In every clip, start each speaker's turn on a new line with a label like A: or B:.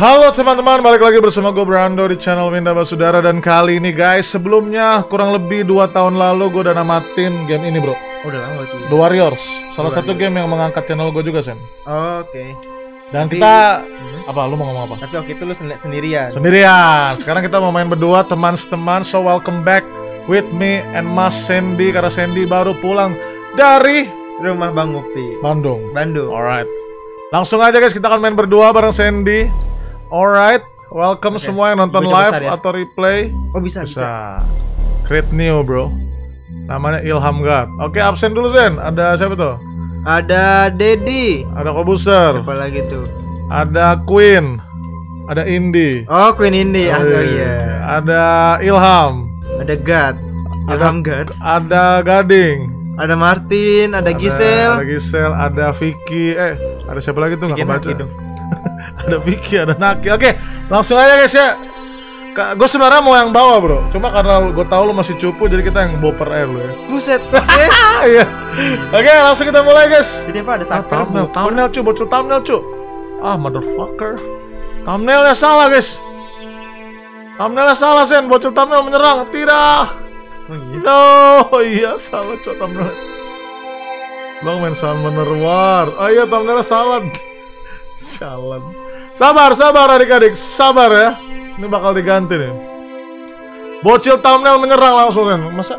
A: Halo teman-teman, balik lagi bersama gue Brando di channel Winda Basudara Dan kali ini guys, sebelumnya kurang lebih 2 tahun lalu gue udah namatin game ini bro
B: udah lama berarti.
A: The Warriors Salah
B: The
A: satu
B: Warriors.
A: game yang mengangkat channel gue juga Sen
B: Oh, Oke.
A: Dan
B: Tapi-
A: kita,
B: Hmm.
A: apa lu mau ngomong apa?
B: Tapi waktu itu lu sen- sendirian.
A: Sendirian, sekarang kita mau main berdua teman-teman So welcome back with me and Mas Sandy Karena Sandy baru pulang dari
B: Rumah Bang Upi.
A: Bandung
B: Bandung.
A: Alright. Langsung aja guys, kita akan main berdua bareng Sandy. Alright, welcome
B: Oke.
A: semua yang nonton live
B: besar ya?
A: atau replay.
B: Oh, bisa, bisa.
A: Bisa. Create new, bro. Namanya Ilham God. Oke, absen dulu Zen. Ada siapa tuh?
B: Ada Dedi.
A: Ada Kobuser,
B: Siapa lagi tuh?
A: ada Queen, ada Indi.
B: Oh, Queen Indi.
A: Oh, iya.
B: ya.
A: Ada Ilham,
B: Ada God.
A: Ada-
B: Ilham God.
A: ada Gading.
B: Ada Martin, ada
A: Ada
B: Gisel.
A: Gisel, ada Vicky. Eh, ada siapa lagi tuh nggak
B: Bikin
A: kebaca?
B: Dong.
A: Ada Vicky, ada Naki. Oke, langsung aja guys ya. Gue sebenarnya mau yang bawah bro, cuma karena gue tahu lu masih cupu jadi kita yang boper air lu ya.
B: Buset.
A: Iya. Oke, langsung kita mulai guys.
B: Jadi apa ada saker?
A: thumbnail, thumbnail cu, bocil thumbnail cu. Ah motherfucker. Thumbnailnya salah guys. Thumbnailnya salah Sen, bocil thumbnail menyerang. Tidak.
B: Oh, iya.
A: No, iya salah cu thumbnail. Bang main Summoner War. Oh iya thumbnailnya salah. Sialan. Sabar, sabar adik-adik, sabar ya. Ini bakal diganti nih. Bocil thumbnail menyerang langsung kan. Masa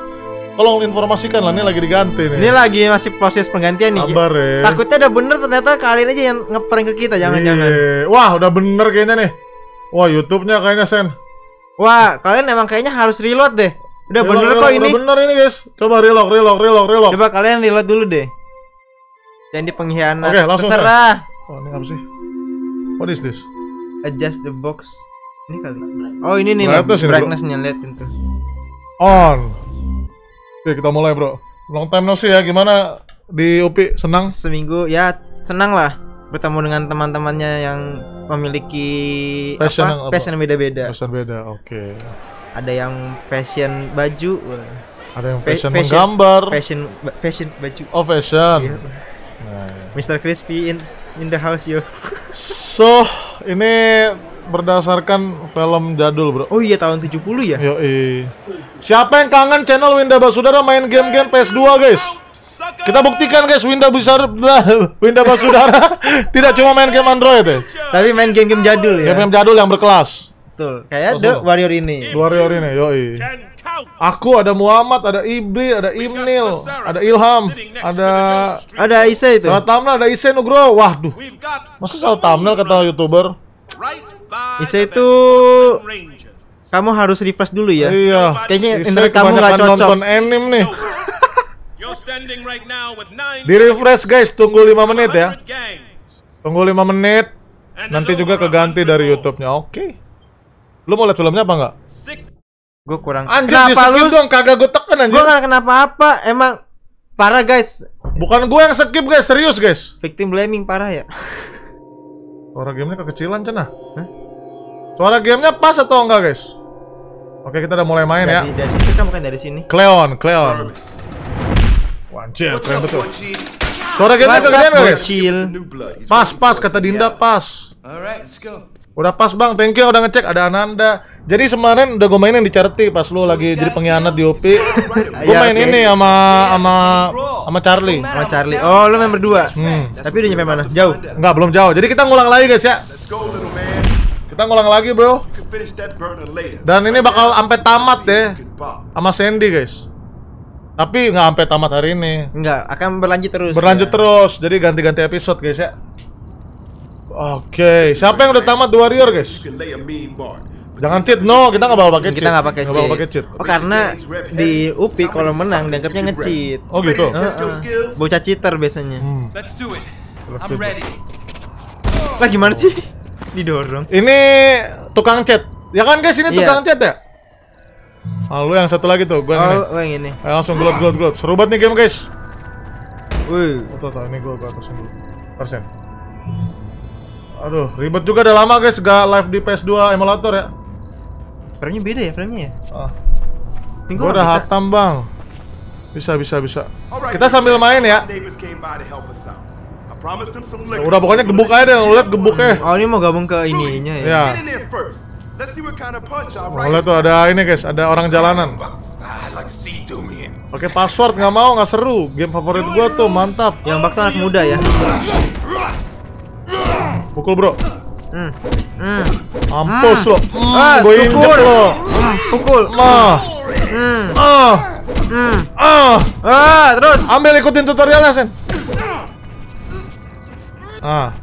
A: tolong informasikan lah ini lagi diganti nih.
B: Ini lagi masih proses penggantian nih.
A: Sabar ya.
B: Takutnya udah bener ternyata kalian aja yang ngeprank ke kita. Jangan-jangan.
A: Iya. Wah, udah bener kayaknya nih. Wah, YouTube-nya kayaknya Sen.
B: Wah, kalian emang kayaknya harus reload deh. Udah
A: Reload,
B: bener
A: reload,
B: kok ini.
A: Udah bener ini, guys. Coba reload, reload, reload, reload.
B: Coba kalian reload dulu deh. Jangan di pengkhianat.
A: Oke, langsung,
B: Terserah.
A: Oh, ini apa sih? What is this?
B: Adjust the box. Ini kali. Oh, ini nih
A: Brightness
B: brightness-nya liatin tuh.
A: On. Oke, kita mulai, Bro. Long time no see ya. Gimana di UPI? Senang?
B: Seminggu ya senang lah bertemu dengan teman-temannya yang memiliki
A: Passion
B: apa?
A: apa?
B: passion beda-beda.
A: Passion beda. Oke.
B: Ada yang passion baju.
A: Ada yang passion,
B: fashion.
A: menggambar.
B: passion fashion baju.
A: Oh, fashion.
B: Iya.
A: Nah, iya.
B: Mr. Crispy in the house yo.
A: So, ini berdasarkan film jadul, Bro.
B: Oh iya tahun 70 ya?
A: Yoi. Siapa yang kangen channel Winda Basudara main game-game PS2 guys? Kita buktikan guys Winda Basudara Winda Basudara tidak cuma main game Android ya.
B: Tapi main game-game jadul ya.
A: Game-game jadul yang berkelas.
B: Betul. Kayak. The Warrior ini.
A: Warrior ini, yoi. Aku ada Muhammad, ada Ibri, ada Imnil, ada Ilham, ada
B: Ada Isa itu.
A: salah thumbnail, ada Isen Nugro. Waduh, masa salah thumbnail kata youtuber?
B: Isa itu kamu harus refresh dulu ya.
A: Iya.
B: Kayaknya internet kamu nggak cocok.
A: nonton anime nih. Di refresh guys, tunggu 5 menit ya.
C: 100 gangs.
A: Tunggu 5 menit. Nanti juga keganti
C: 100
A: dari. YouTube-nya. Oke. Lu mau lihat filmnya apa enggak?
B: Gue kurang.
A: Anjir,
B: kenapa
A: di
B: lu?
A: skip dong, kagak gue tekan anjir.
B: Gue nggak kenapa apa. Emang parah guys.
A: Bukan gue yang skip guys, serius guys.
B: Victim blaming parah ya.
A: Suara gamenya kekecilan cenah. Suara gamenya pas atau enggak guys? Oke, kita udah mulai main ya.
B: Dari, dari situ kan bukan dari sini.
A: Cleon, Cleon.
D: What's
A: keren betul. Suara gamenya kegedean nggak guys? Pas, pas, kata Dinda pas.
D: Alright, let's go.
A: Udah pas bang, thank you udah ngecek ada Ananda. Jadi kemarin udah gue mainin di Charity pas lu lagi jadi pengkhianat di UPI. Gue
B: Iya,
A: main ini sama sama sama Charlie.
B: Sama Charlie. Oh, lu main berdua.
A: Hmm.
B: Tapi udah nyampe mana? Jauh.
A: Enggak, belum jauh. Jadi kita ngulang lagi guys ya. Kita ngulang lagi bro. Dan ini bakal sampai tamat deh sama Sandy guys. Tapi nggak sampai tamat hari ini.
B: Enggak, akan berlanjut terus.
A: Berlanjut
B: ya.
A: terus. Jadi ganti-ganti episode guys ya. Oke, siapa yang udah tamat The Warrior guys? Jangan cheat, no, kita nggak bakal pakai cheat.
B: Kita nggak pakai cheat.
A: pakai cheat.
B: Oh, karena di UPI kalau menang dianggapnya nge-cheat.
A: Oh gitu.
D: Your skills?
B: Bocah cheater biasanya.
A: Hmm.
E: Let's do it.
A: Let's
E: I'm
A: do it.
E: ready.
B: Lah gimana sih? Didorong.
A: Ini tukang chat. Ya kan guys, ini
B: Iya.
A: tukang chat ya? Ah, lu yang satu lagi tuh, gua yang ini.
B: Oh, oh yang ini.
A: Ayo langsung glot glot glot. Seru banget nih game guys.
B: Wih.
A: Oh, tuh, tuh, ini gua gua dulu. Persen. Aduh, ribet juga udah lama guys gak live di PS2 emulator ya.
B: Framenya beda ya framenya ya? Ini
A: gua
B: gua
A: udah hatam bang. Bisa bisa bisa. Kita sambil main ya.
D: Liquor.
A: Udah pokoknya gebuk aja deh, lu lihat gebuknya.
B: Oh ini mau gabung ke ininya ya.
A: Ya. Lu lihat tuh ada ini guys, ada orang jalanan. Pakai password nggak mau, nggak seru. Game favorit gua tuh, mantap.
B: Yang bak tuh anak muda ya.
A: Pukul bro.
B: Hmm. Hmm.
A: Mampus lo.
B: Ah,
A: Hmm, gue injek lo.
B: Hmm, pukul.
A: Ah.
B: Hmm.
A: Ah.
B: Hmm.
A: Ah.
B: Ah, terus.
A: Ambil ikutin tutorialnya, Sen. Ah.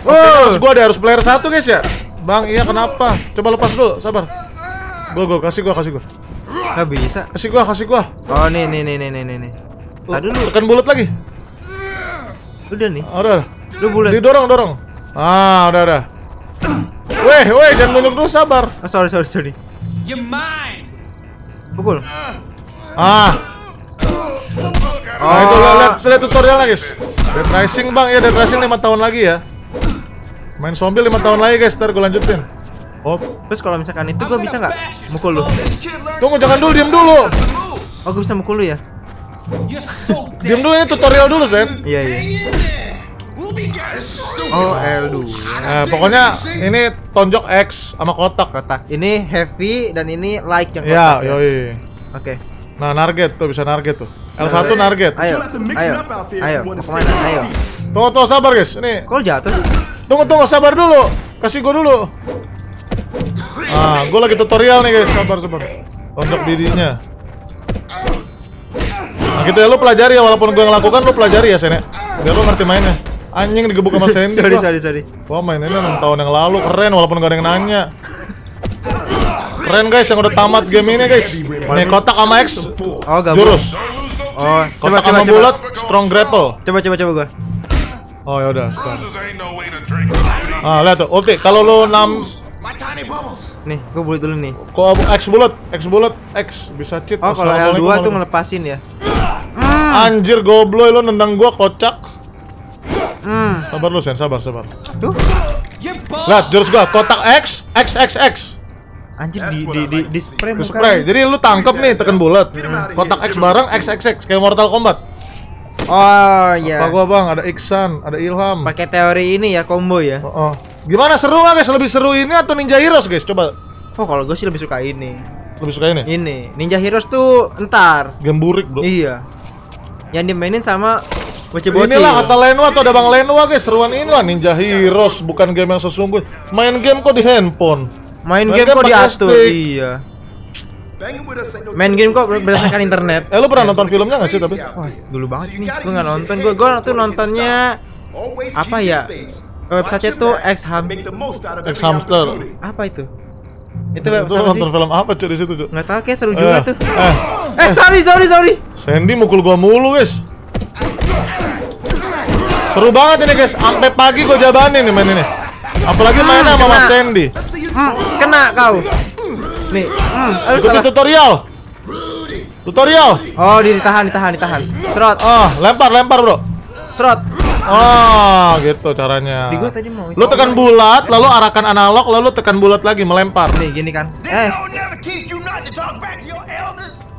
A: Oke,
B: Oh.
A: terus gua ada harus player satu guys ya. Bang, iya kenapa? Coba lepas dulu, sabar. Gua gua kasih gua kasih gua.
B: Gak bisa.
A: Kasih gua, kasih gua.
B: Oh nih nih nih nih nih nih. Tadi dulu.
A: Tekan bulat lagi.
B: Udah nih.
A: Ah, udah.
B: Lu bulat.
A: Didorong, dorong. Ah, udah, udah. Weh, weh, jangan nunjuk dulu, sabar.
B: Oh, sorry sorry sorry.
C: You're mine.
B: Pukul.
A: Ah. Nah, itu lihat, lihat, tutorialnya guys. Dead Rising bang, ya Dead Rising 5 tahun lagi ya. Main zombie 5 tahun lagi guys, ntar gue lanjutin. Oh,
B: Terus kalau misalkan itu gua bisa nggak mukul lu?
A: Tunggu jangan dulu, diem dulu.
B: Oh, gua bisa mukul lu ya?
C: Dead.
A: dulu ini tutorial dulu, Sen.
B: Iya iya. Oh, L2.
A: Nah, pokoknya ini tonjok X sama kotak.
B: Kotak. Ini heavy dan ini light yang
A: Ya,
B: kotak.
A: yoi.
B: Oke.
A: Nah, target tuh bisa target tuh. L1 target.
B: Ayo. Ayo. Ayo. Mau ke
D: mana?
B: Ayo.
A: Tunggu, tunggu, sabar guys. Ini,
B: Kok jatuh? sih?
A: tunggu, tunggu, sabar dulu. Kasih gue dulu. Ah, gue lagi tutorial nih guys. Sabar, sabar. Tonjok bidinya. Nah, gitu ya, lu pelajari ya. Walaupun gue ngelakukan, lu pelajari ya, Sen ya. Biar lu ngerti mainnya. Anjing digebuk sama Sandy.
B: sorry
A: gua.
B: sorry sorry.
A: Wah main ini 6 tahun yang lalu keren walaupun gak ada yang nanya Keren guys yang udah tamat game ini guys Nih kotak sama X
B: Oh, gabung.
A: Jurus
B: Oh, coba
A: Kotak
B: coba
A: sama
B: coba.
A: bulat Strong grapple
B: Coba coba coba gua.
A: Oh yaudah. Ah lihat tuh ulti Kalau lu 6
D: My tiny bubbles.
B: Nih, gua bulat dulu nih.
A: Kok X bulat X bulat X bisa cheat
B: Oh, kalau
A: Assalamualaikum
B: L2 tuh ngelepasin ya.
A: Anjir gobloy lu nendang gua kocak
B: Hmm.
A: Sabar lu Sen sabar sabar
B: Tuh.
A: Lihat jurus gua kotak X X X X
B: Anjir di di di, di spray muka.
A: spray. Jadi lu tangkep nih tekan bulat.
D: Outta
A: Kotak. X bareng XXX kayak Mortal Kombat.
B: Oh iya.
A: Apa gua bang? Ada Iksan, ada Ilham.
B: Pakai teori ini ya combo ya.
A: Oh, oh. Gimana seru nggak guys? Lebih seru ini atau Ninja Heroes guys? Coba
B: Oh, kalau gue sih lebih suka ini.
A: lebih suka ini.
B: Ini Ninja Heroes tuh entar.
A: Game burik bro.
B: Iya. Yang dimainin sama bocil-bocil.
A: Inilah kata Lenwa atau ada Bang Lenwa guys. Seruan inilah Ninja Heroes bukan game yang sesungguhnya. Main game kok di handphone.
B: Main
A: Main
B: game
A: game
B: kok diatur.
A: stick.
B: Iya. Main game kok ber- berdasarkan internet.
A: Eh lu pernah nonton filmnya nggak sih tapi?
B: Dulu banget nih, gue nggak nonton. Gue gue tuh nontonnya apa ya? tuh
D: most out of every
A: X-Hamster.
D: opportunity.
B: apa itu? Itu
A: Itu
B: apa sih?
A: nonton film apa cuy di situ cuy?
B: Nggak tahu kayak seru
A: Eh,
B: juga tuh.
A: eh,
B: Eh sorry sorry sorry.
A: Sandy mukul gua mulu guys. Seru banget ini guys. Sampai pagi gua jabanin nih main ini. Apalagi mainnya sama Mas. Sandy.
B: Hmm, kena kau. Nih, hmm,
A: Ikuti
B: salah.
A: tutorial. Tutorial.
B: Oh, di- ditahan, ditahan, ditahan. Serot,
A: Ah, lempar, lempar, Bro.
B: serot.
A: Ah, gitu caranya.
B: Di gua tadi mau
A: Lu tekan bulat, lalu arahkan analog, lalu tekan bulat lagi melempar.
B: Nih, gini kan. Eh,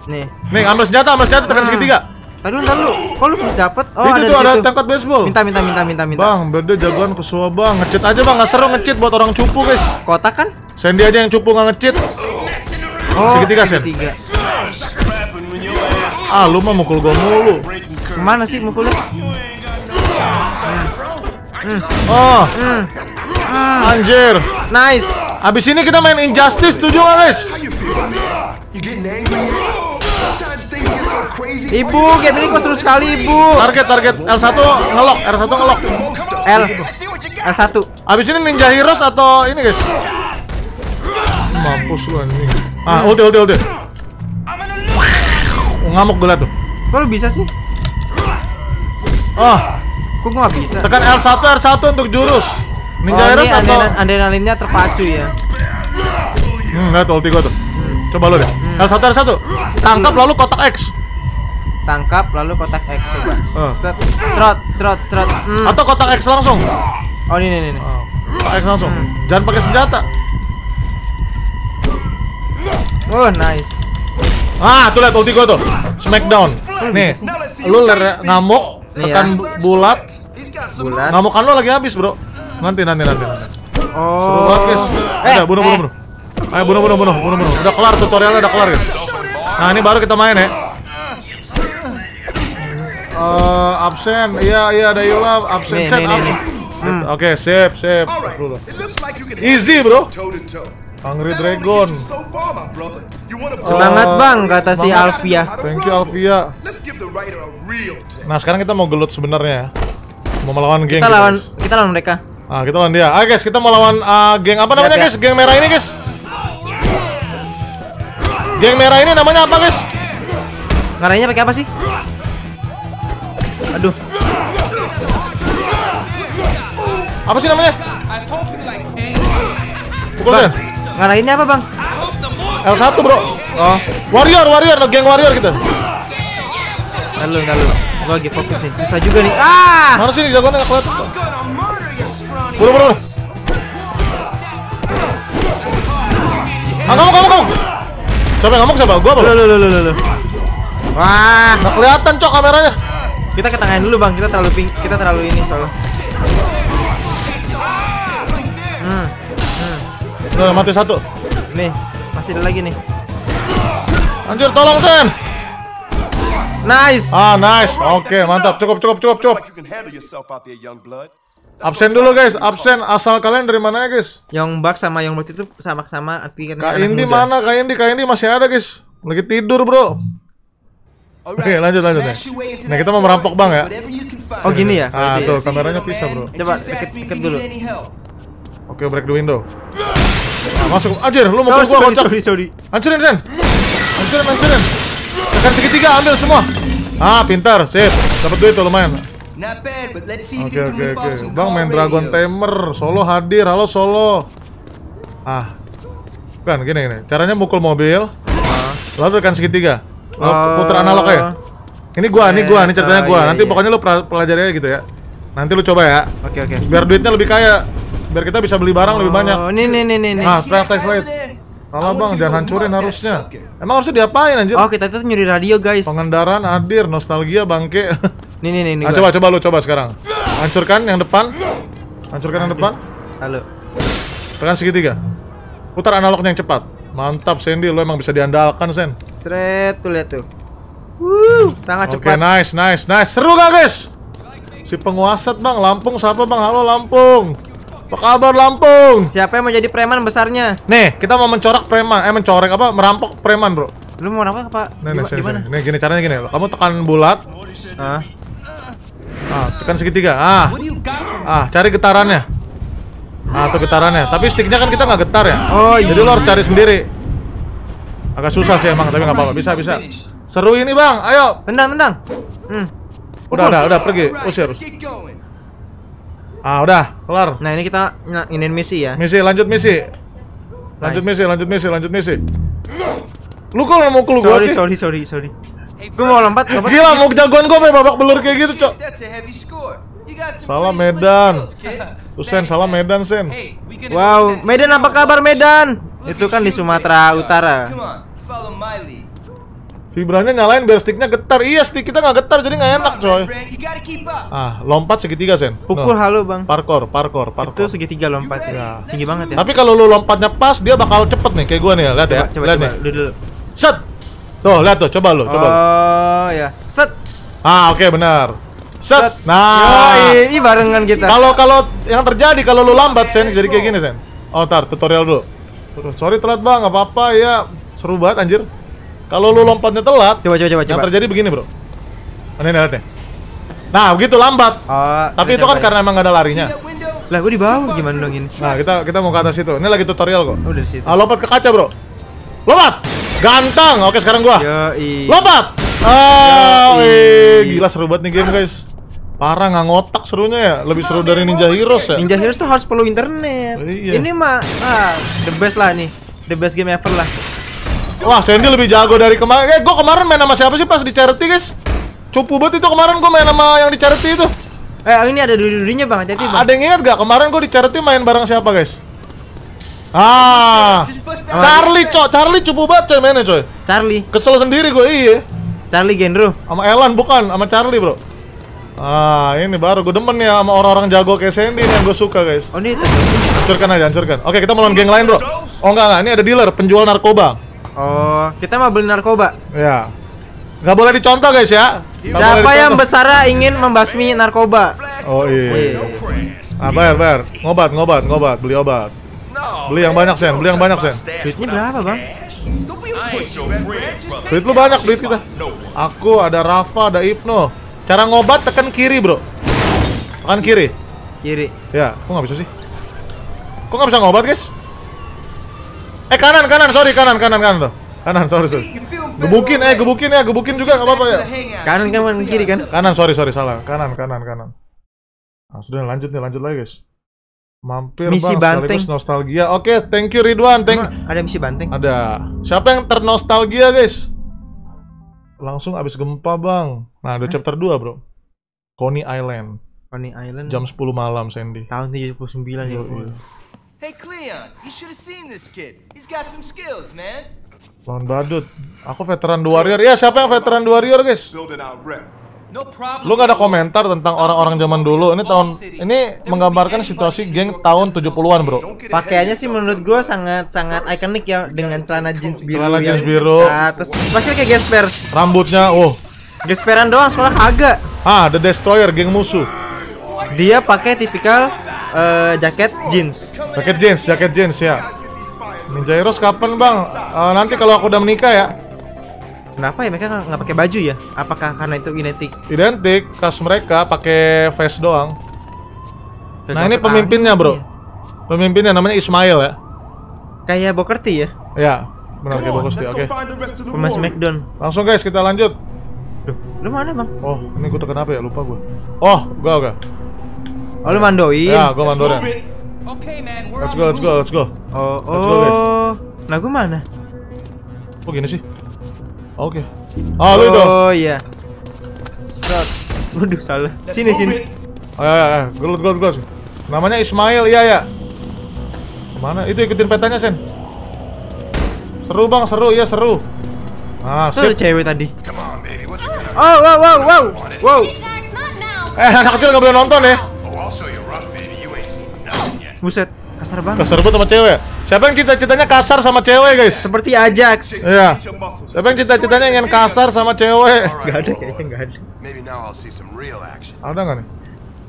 B: nih.
A: Nih, ambil senjata, ambil senjata tekan
B: Ah.
A: segitiga.
B: Tadi lu, lu. Kok lu dapet? Oh,
A: itu
B: ada
A: tuh ada tongkat baseball.
B: Minta, minta, minta, minta, minta.
A: Bang, beda jagoan kesua bang. Ngecit aja bang, nggak seru ngecit buat orang cupu guys.
B: Kotak kan?
A: Sandy aja yang cupu nggak ngecit.
B: Oh,
A: Segitiga, Sen.
B: segitiga.
A: Ah, lu mah mukul gua mulu.
C: Ke
B: mana sih mukulnya?
C: Chance.
A: Oh,
B: Hmm.
A: anjir.
B: Nice.
A: Abis ini kita main Injustice, setuju nggak guys?
B: Ibu, game ini kok seru sekali, Ibu.
A: Target, target L1 ngelok, R1 ngelok.
B: L,
C: Let's see what you got.
B: L1.
A: Abis ini Ninja Heroes atau ini guys? Mampus lu anjing. Ah, ulti, ulti, ulti. Oh, ngamuk gue liat tuh.
B: Kok lu bisa sih?
A: Ah,
B: Kok gua nggak bisa?
A: tekan L1, R1 untuk jurus. Ninja
B: oh, ini
A: atau
B: adrenalin- adrenalinnya terpacu ya.
A: Hmm, lihat ulti gua tuh. Coba lu deh. L1, R1. Tangkap lalu kotak X.
B: Tangkap lalu kotak X coba.
A: Ah.
B: Set, cerot, cerot, cerot. Hmm.
A: Atau kotak X langsung.
B: Oh, ini, ini, ini.
A: Ah, Kotak X langsung. Jangan pakai senjata.
B: Oh, nice.
A: Ah, tuh lihat ulti gua tuh. Smackdown. Nih, lu ler ngamuk, tekan
B: Iya.
A: bu- bulat,
B: Bulat.
A: Ngamukan lo lagi habis, Bro. Nanti nanti nanti. nanti. Seru banget, guys.
B: Oh.
A: Ada bunuh bunuh bunuh. Ayo bunuh bunuh bunuh bunuh bunuh. Udah kelar tutorialnya udah kelar, guys. Nah, ini baru kita main ya. Eh, absen. Iya, iya ada Yula absen.
B: Nih,
A: Set,
B: nih, nih,
A: ab-
B: nih.
A: Oke, sip, sip.
D: Can
A: Easy, bro. Hungry Dragon.
D: wanna
B: Semangat
A: Oh,
B: bang kata si. Alfia.
A: Thank you Alvia. Nah, sekarang kita mau gelut sebenarnya ya. Mau melawan geng.
B: Kita
A: gitu,
B: lawan
A: guys.
B: kita lawan mereka.
A: Ah, kita lawan dia. Ah, guys, kita mau lawan ah, geng apa namanya,
B: ya.
A: guys? Geng merah ini, guys. Geng merah ini namanya apa, guys?
B: Ngarainya pakai apa sih? Aduh,
A: Apa sih namanya? Pukul
B: bang. Ngarahinnya apa bang?
A: L1, Bro.
B: Oh,
A: Warrior, warrior, geng warrior kita.
B: ntar lu, Gua lagi fokus nih. Susah juga nih. Ah!
A: Kelihatan?
D: gonna murder you, scrawny.
A: Buru, buru. Ah, kamu, kamu, kamu. Yang ngomong siapa? Gua,
B: lu, lu, lu, lu, lu. Wah,
A: Nggak kelihatan, Cok, kameranya.
B: kita ketanganin dulu bang. Kita terlalu ping, kita terlalu ini soalnya. Hmm,
A: Udah mati satu.
B: nih masih ada lagi nih.
A: Anjir, tolong, Sen.
B: Nice.
A: Ah, nice. Oke, mantap. Cukup, cukup, cukup, cukup. Absen dulu, guys. Absen. Asal kalian dari mana ya, guys?
B: Yang bug sama yang bot itu sama-sama arti kan
A: Kak Indi
B: muda.
A: mana? Kak Indi, Kak Indi masih ada, guys. Lagi tidur, Bro. Oke, lanjut, lanjut. ya. Nah, kita mau merampok, Bang, ya.
B: Oh gini ya?
A: Ah,
B: berarti.
A: tuh, kameranya pisah, Bro.
B: Coba deket, deket dulu.
A: Oke, break the window. Nah, masuk. Anjir, lu mau gua kocak.
B: sorry, sorry.
A: Hancurin, Sen. Hancurin, hancurin. Tekan segitiga, ambil semua. Ah, pintar. Sip. Dapat duit tuh lumayan. Oke, oke, oke. Bang main Dragon. Tamer. Solo hadir. Halo, Solo. Ah. Kan gini gini. Caranya mukul mobil. Lalu tekan segitiga. Lalu
B: Oh.
A: putar analog ya. Ini gua, ini gua, ini ceritanya
B: Oh,
A: gua.
B: iya,
A: Nanti
B: iya.
A: pokoknya lu pelajari aja gitu ya. Nanti lu coba ya.
B: Oke oke.
A: Biar duitnya lebih kaya. Biar kita bisa beli barang lebih banyak.
B: Oh, nih nih nih nih. nih.
A: Ah,
E: that
A: Alah
E: want
A: bang, jangan hancurin harusnya. Emang harusnya diapain anjir?
B: Oh kita tuh nyuri radio guys.
A: Pengendaraan hadir, nostalgia bangke.
B: Nih nih nih. nih
A: Nah,
B: gua.
A: coba coba lu coba sekarang. Hancurkan yang depan. Hancurkan yang depan.
B: Halo.
A: Tekan segitiga. Putar analognya yang cepat. Mantap Sandy, lu emang bisa diandalkan Sen.
B: Sret tuh lihat tuh. Wuh, tangan
A: Oke,
B: cepat.
A: nice, nice, nice. Seru gak guys? Si penguasa bang, Lampung siapa bang? Halo Lampung. Apa kabar Lampung?
B: Siapa yang mau jadi preman besarnya?
A: Nih, kita mau mencorak preman, eh mencorek apa? Merampok preman bro.
B: Lu mau apa apa?
A: Nih, nih, sini,
B: Gimana?
A: Nih, gini caranya gini. Kamu tekan bulat,
B: Ah,
A: ah, tekan segitiga. Ah, ah, cari getarannya. Ah, tuh getarannya. Tapi sticknya kan kita nggak getar ya.
B: Oh,
A: Jadi lo harus cari sendiri. Agak susah sih emang, tapi nggak apa-apa. Bisa, bisa. Seru ini bang. Ayo.
B: tendang tendang. Hmm.
A: Udah, udah, udah pergi. Usir. Ah, udah, kelar.
B: Nah ini kita ingin misi ya.
A: Misi, lanjut misi. Lanjut
B: Nice.
A: misi, lanjut misi, lanjut misi. Lu kok mau mukul gua
B: Sorry
A: sih?
B: sorry sorry sorry. Gue mau lompat lompat.
A: Gila, mau jagoan gua sampai babak belur kayak gitu, Cok.
E: Slick
A: Medan.
E: skills, kid.
A: Tuh Sen, salah Medan, Sen.
B: Wow, Medan apa kabar Medan? Itu kan di Sumatera Utara.
E: Come on, follow my lead.
A: Vibranya nyalain biar sticknya getar. Iya, stick kita nggak getar, jadi nggak enak, coy. Ah, lompat segitiga, Sen.
B: Pukul
A: Noh.
B: halo bang.
A: Parkour, parkour, parkour.
B: Itu segitiga lompat ya. Tinggi banget ya.
A: Tapi kalau lu lompatnya pas, dia bakal cepet nih, kayak gua nih ya. Lihat ya.
B: coba
A: lihat
B: coba
A: nih.
B: dulu dulu.
A: Set. Tuh, lihat tuh, coba lu, coba.
B: Oh ya. Set.
A: Ah, oke benar. Set. Nah.
B: Yoi, ini barengan kita.
A: Kalau kalau yang terjadi kalau lu lambat Sen jadi kayak gini Sen. Oh, tar tutorial dulu. Sorry telat Bang, nggak apa-apa ya. Seru banget anjir. Kalau lu lompatnya telat,
B: Coba coba coba
A: yang
B: coba.
A: terjadi begini, Bro. Ini lihat nih. Nah, begitu lambat.
B: Oh,
A: Tapi itu kan karena emang nggak ada larinya.
B: lah gue di bawah gimana dong ini?
A: Nah, kita kita mau ke atas itu. Ini lagi tutorial kok.
B: Oh, dari situ.
A: Ah, lompat ke kaca, Bro. Lompat. Ganteng. Oke, sekarang gua.
B: Yoi.
A: Lompat. Ah,
B: Yoi.
A: wih, gila seru banget nih game, guys. Parah nggak ngotak serunya ya. Lebih seru dari Ninja Heroes ya.
B: Ninja Heroes tuh harus perlu internet.
A: Iya.
B: Ini mah ah, the best lah nih. The best game ever lah.
A: Wah, Sandy lebih jago dari kemarin. Eh, gua kemarin main sama siapa sih pas di charity, guys? Cupu banget itu kemarin gua main sama yang di charity itu.
B: Eh, ini ada duri-durinya Bang, hati-hati Bang.
A: Ada yang ingat gak kemarin gua di charity main bareng siapa, guys? Ah, Charlie, coy. Charlie cupu banget coy mainnya, coy.
B: Charlie,
A: Kesel sendiri gua, iya.
B: Charlie Gendro.
A: Sama Elan bukan, sama Charlie, Bro. Ah, ini baru gue demen ya sama orang-orang jago kayak Sandy nih yang gue suka guys.
B: Oh ini itu.
A: Hancurkan aja, hancurkan. Oke, kita mau lawan geng lain bro. Oh enggak enggak, ini ada dealer penjual narkoba.
B: Oh, kita mau beli narkoba.
A: Ya. Nggak boleh dicontoh guys ya.
B: Siapa yang besara ingin membasmi narkoba?
A: Oh iya. Ah, bayar, bayar. Ngobat, ngobat, ngobat. Beli obat. Beli yang banyak, Sen. Beli yang banyak, Sen.
B: Duitnya berapa bang?
A: Duit lu banyak, duit kita. Aku, ada Rafa, ada Ibnu. Cara ngobat tekan kiri, bro. Tekan kiri.
B: Kiri.
A: Ya, kok nggak bisa sih? Kok nggak bisa ngobat, guys? Eh, kanan, kanan. Sorry, kanan, kanan, kanan tuh. Kanan, sorry, sorry.
E: feel better.
A: Gebukin, eh, gebukin ya, gebukin juga nggak apa-apa ya.
B: Kanan kan kanan kiri kan?
A: Kanan, sorry, sorry, salah. Kanan, kanan, kanan. Nah, sudah lanjut nih, lanjut lagi, guys. Mampir
B: Misi
A: bang,
B: banteng.
A: nostalgia. Oke, thank you Ridwan, thank
B: Emang ada misi banteng?
A: Ada. Siapa yang ternostalgia, guys? Langsung abis gempa, Bang. Nah, ada chapter 2, Bro. Coney Island.
B: Coney Island.
A: Jam 10 malam, Sandy.
B: tahun 79 ya.
A: Yoi.
E: Hey, Cleon, you should have seen this kid. He's got some skills, man.
A: Lawan badut. Aku veteran The Warrior. Ya, siapa yang veteran The Warrior, guys? Lu gak ada komentar tentang orang-orang zaman dulu. Ini tahun ini menggambarkan situasi geng tahun 70-an, Bro.
B: Pakaiannya sih menurut gua sangat sangat ikonik ya dengan celana jeans biru.
A: Celana jeans biru.
B: Terus pasti kayak gesper.
A: Rambutnya, oh.
B: Gesperan doang sekolah kagak.
A: Ah, The Destroyer, geng musuh.
B: Dia pakai tipikal eh, jaket jeans.
A: Jaket jeans, jaket jeans ya. Ninja Heroes kapan bang? Eh, nanti kalau aku udah menikah ya.
B: Kenapa ya mereka nggak pakai baju ya? Apakah karena itu identik?
A: Identik, kas mereka pakai face doang.
B: ke
A: Nah ini pemimpinnya bro. Pemimpinnya namanya Ismail ya.
B: Kayak Bokerti ya?
A: Ya, benar kayak
D: go
A: Oke.
B: Pemain
D: warriors.
B: Smackdown.
A: Langsung guys kita lanjut.
B: Lu mana bang?
A: Oh, ini gue tekan apa ya? Lupa gue. Oh, gua gak.
B: Oh lu mandoin?
A: Ya, gue mandorin.
D: Move it.
E: Okay, man, we're
A: Let's go, let's go, let's go.
B: Oh,
A: Let's go, guys.
B: oh. Nah gua mana?
A: Kok gini sih? Oke. Ah, lu itu.
B: Oh iya. Set. Waduh salah.
E: Let's
B: Sini sini.
A: Oh, ya, ya, ya. Gelut, gelut, gelut. Namanya Ismail, iya ya. Mana? Itu ikutin petanya, Sen. Seru bang, seru, iya seru. Ah,
B: Tuh ada
A: sip.
B: cewek tadi. Oh wow wow wow wow.
A: Eh, anak kecil nggak boleh nonton ya.
B: Buset kasar banget.
A: Kasar banget sama cewek. Siapa yang cita-citanya kasar sama cewek, guys?
B: Seperti Ajax.
A: Iya. Siapa yang cita-citanya ingin kasar sama cewek?
B: Gak ada kayaknya gak ada.
C: Maybe now I'll see some real action.
A: Ada nggak nih?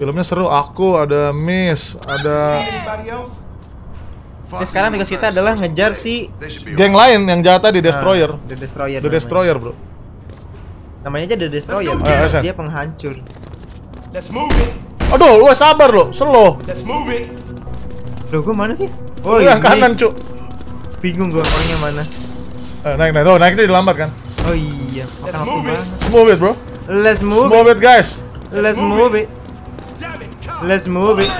A: Filmnya seru. Aku ada Miss, ada?
B: Jadi sekarang tugas kita adalah ngejar si
A: geng lain yang jahat tadi Destroyer.
B: Ah, The Destroyer.
A: The
B: namanya.
A: Destroyer, bro.
B: Namanya aja The Destroyer.
A: Go, Ayo, Sen.
B: Dia penghancur.
D: Let's move it.
A: Aduh, lu sabar lo, slow.
D: Let's move it.
B: Loh, gua mana sih? Oh,
A: yang kanan, cuk.
B: Bingung gua orangnya mana.
A: Eh, naik, naik. Tuh, naik itu dilambat kan.
B: Oh iya, makan
D: Let's
B: waktu
D: move it.
B: banget.
A: Move it, bro.
B: Let's move
A: Move
B: it.
A: guys.
B: Let's move it. Let's move it.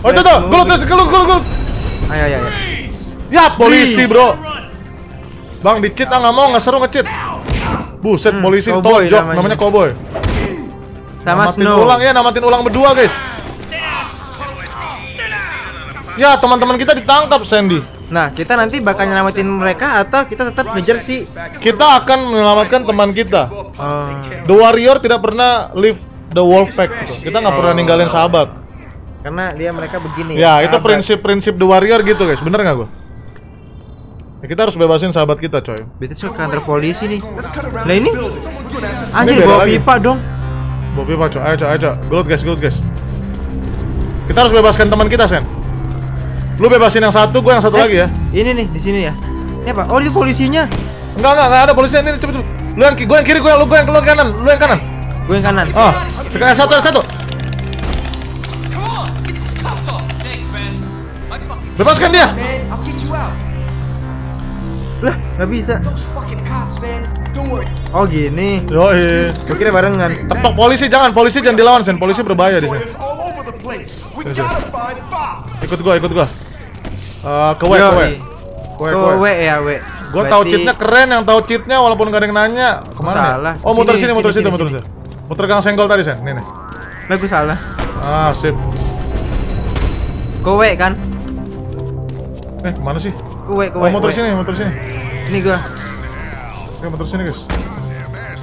A: Oh, itu tuh. Gelut,
B: it.
A: gelut, gelut, gelut.
B: Ayo ayo ayo.
A: Ya, polisi, bro. Bang, di-cheat ah nggak mau, nggak seru nge-cheat. Buset,
B: Hmm,
A: polisi
B: cowboy
A: tonjok,
B: namanya.
A: namanya cowboy.
B: Sama
A: namatin
B: Snow.
A: ulang ya, namatin ulang berdua, guys. Ya, teman-teman kita ditangkap, Sandy.
B: Nah, kita nanti bakal nyelamatin mereka atau kita tetap ngejar si
A: Kita akan menyelamatkan teman kita.
B: Oh,
A: The Warrior tidak pernah leave the wolf pack gitu. Kita nggak pernah ninggalin sahabat.
B: karena dia mereka begini
A: Ya, itu
B: sahabat.
A: prinsip-prinsip The Warrior gitu, guys. Bener nggak gua? Ya, kita harus bebasin sahabat kita, coy.
B: Betul sih ke kantor polisi nih.
D: This
B: ini anjir bawa
A: lagi.
B: pipa dong.
A: Bobi Pak, coy. Ayo, coy, ayo, coy. Gelut, guys, gelut, guys. Kita harus bebaskan teman kita, Sen. Lu bebasin yang satu, gua yang satu
B: Eh,
A: lagi ya.
B: Ini nih di sini ya. Ini apa? Oh, itu polisinya.
A: Enggak, enggak, enggak ada polisinya ini, cepet, cepet. Lu yang gua yang kiri, gua yang lu gua yang lu yang kanan, lu yang kanan.
B: Gue yang kanan.
A: Ah, tekan yang satu, yang satu. Bebaskan dia.
B: Lah, nggak bisa. Oh, gini.
A: Yoi.
B: Gue kira barengan.
A: Tepok polisi jangan, polisi jangan dilawan, Sen. Polisi berbahaya di sini. Ikut gua, ikut gua. Eh, ke W,
B: Yo,
A: ke W. Ke W, ke W.
B: Ya, W.
A: Gua tahu
B: Berarti-
A: cheatnya keren, yang tahu cheatnya walaupun gak ada yang nanya. Ke mana? ya?
B: Salah.
A: Oh, muter
B: Sini,
A: muter
B: sini,
A: situ, muter
B: sini.
A: situ. Muter gang senggol tadi, Sen. Nih, nih.
B: Lah, gue salah.
A: Ah, sip.
B: Kowe kan?
A: Eh, ke mana sih?
B: Kowe, kowe.
A: Oh, muter
B: kowe.
A: sini, muter sini.
B: Ini gua.
A: Oke, muter sini, guys.